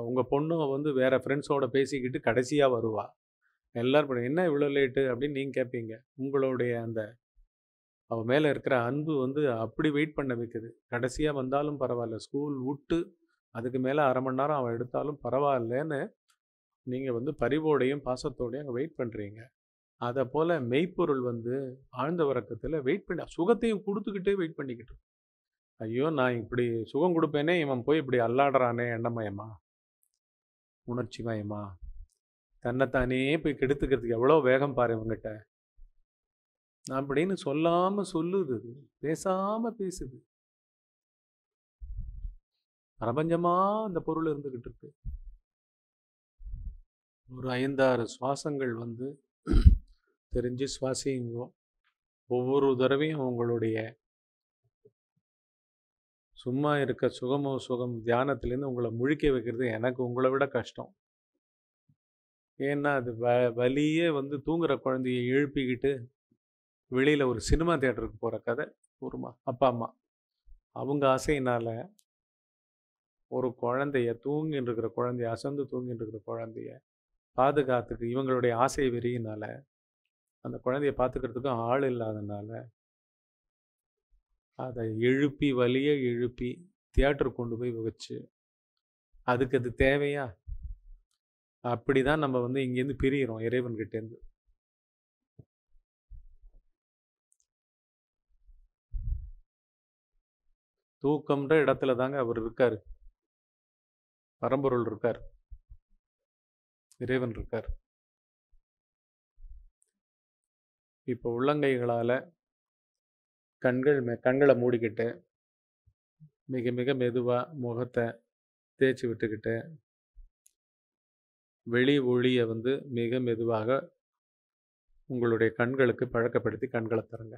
உங்கள் பொண்ணு வந்து வேறு ஃப்ரெண்ட்ஸோட பேசிக்கிட்டு கடைசியாக வருவா. எல்லோரும் என்ன இவ்வளோ லேட்டு அப்படின்னு நீங்கள் கேட்பீங்க உங்களுடைய அந்த அவள் மேலே இருக்கிற அன்பு வந்து அப்படி வெயிட் பண்ண வைக்குது. கடைசியாக வந்தாலும் பரவாயில்ல ஸ்கூல் விட்டு அதுக்கு மேலே அரை மணி நேரம் அவன் எடுத்தாலும் பரவாயில்லன்னு நீங்கள் வந்து பரிவோடையும் பாசத்தோடையும் அங்கே வெயிட் பண்ணுறீங்க அதை போல் மெய்ப்பொருள் வந்து ஆழ்ந்த உறக்கத்தில் வெயிட் பண்ணி சுகத்தையும் கொடுத்துக்கிட்டே வெயிட் பண்ணிக்கிட்டு ஐயோ! நான் இப்படி சுகம் கொடுப்பேனே இவன் போய் இப்படி அல்லாடுறானே எண்ணமயமா உணர்ச்சி மயமா? தன்னைத்தானே போய் கெடுத்துக்கிறதுக்கு எவ்வளோ வேகம் பாரு இவங்கிட்ட. அப்படின்னு சொல்லாமல் சொல்லுது. பேசாமல் பேசுது. பிரபஞ்சமாக அந்த பொருள் இருந்துக்கிட்டு இருக்கு. ஒரு ஐந்தாறு சுவாசங்கள் வந்து தெரிஞ்சு சுவாசிங்கோ ஒவ்வொரு தடவையும் உங்களுடைய சும்மா இருக்க சுகமோ சுகம் தியானத்துலேருந்து உங்களை முழிக்க வைக்கிறது எனக்கு உங்களை விட கஷ்டம். ஏன்னா அது வ வலியே வந்து தூங்குற குழந்தைய எழுப்பிக்கிட்டு வெளியில் ஒரு சினிமா தேட்டருக்கு போகிற கதை ஒருமா அப்பா அம்மா. அவங்க ஆசையினால் ஒரு குழந்தைய தூங்கின்னு இருக்கிற குழந்தைய அசந்து தூங்கின்னு இருக்கிற குழந்தைய பாதுகாத்துக்கு இவங்களுடைய ஆசை வெறியினால் அந்த குழந்தைய பார்த்துக்கிறதுக்கும் ஆள் இல்லாதனால அதை எழுப்பி வலிய எழுப்பி தியேட்டருக்கு கொண்டு போய் வச்சு அதுக்கு அது தேவையா? அப்படி தான் நம்ம வந்து இங்கேருந்து பிரியிறோம் இறைவன்கிட்டேருந்து தூக்கம்ன்ற இடத்துல தாங்க அவர் இருக்கார். பரம்பொருள் இருக்கார். இறைவன் இருக்கார். இப்போ உள்ளங்கைகளால் கண்கள் மே கண்களை மூடிக்கிட்டு மிக மிக மெதுவாக முகத்தை தேய்ச்சி விட்டுக்கிட்டு வெளி ஒளியை வந்து மிக மெதுவாக உங்களுடைய கண்களுக்கு பழக்கப்படுத்தி கண்களை தருங்க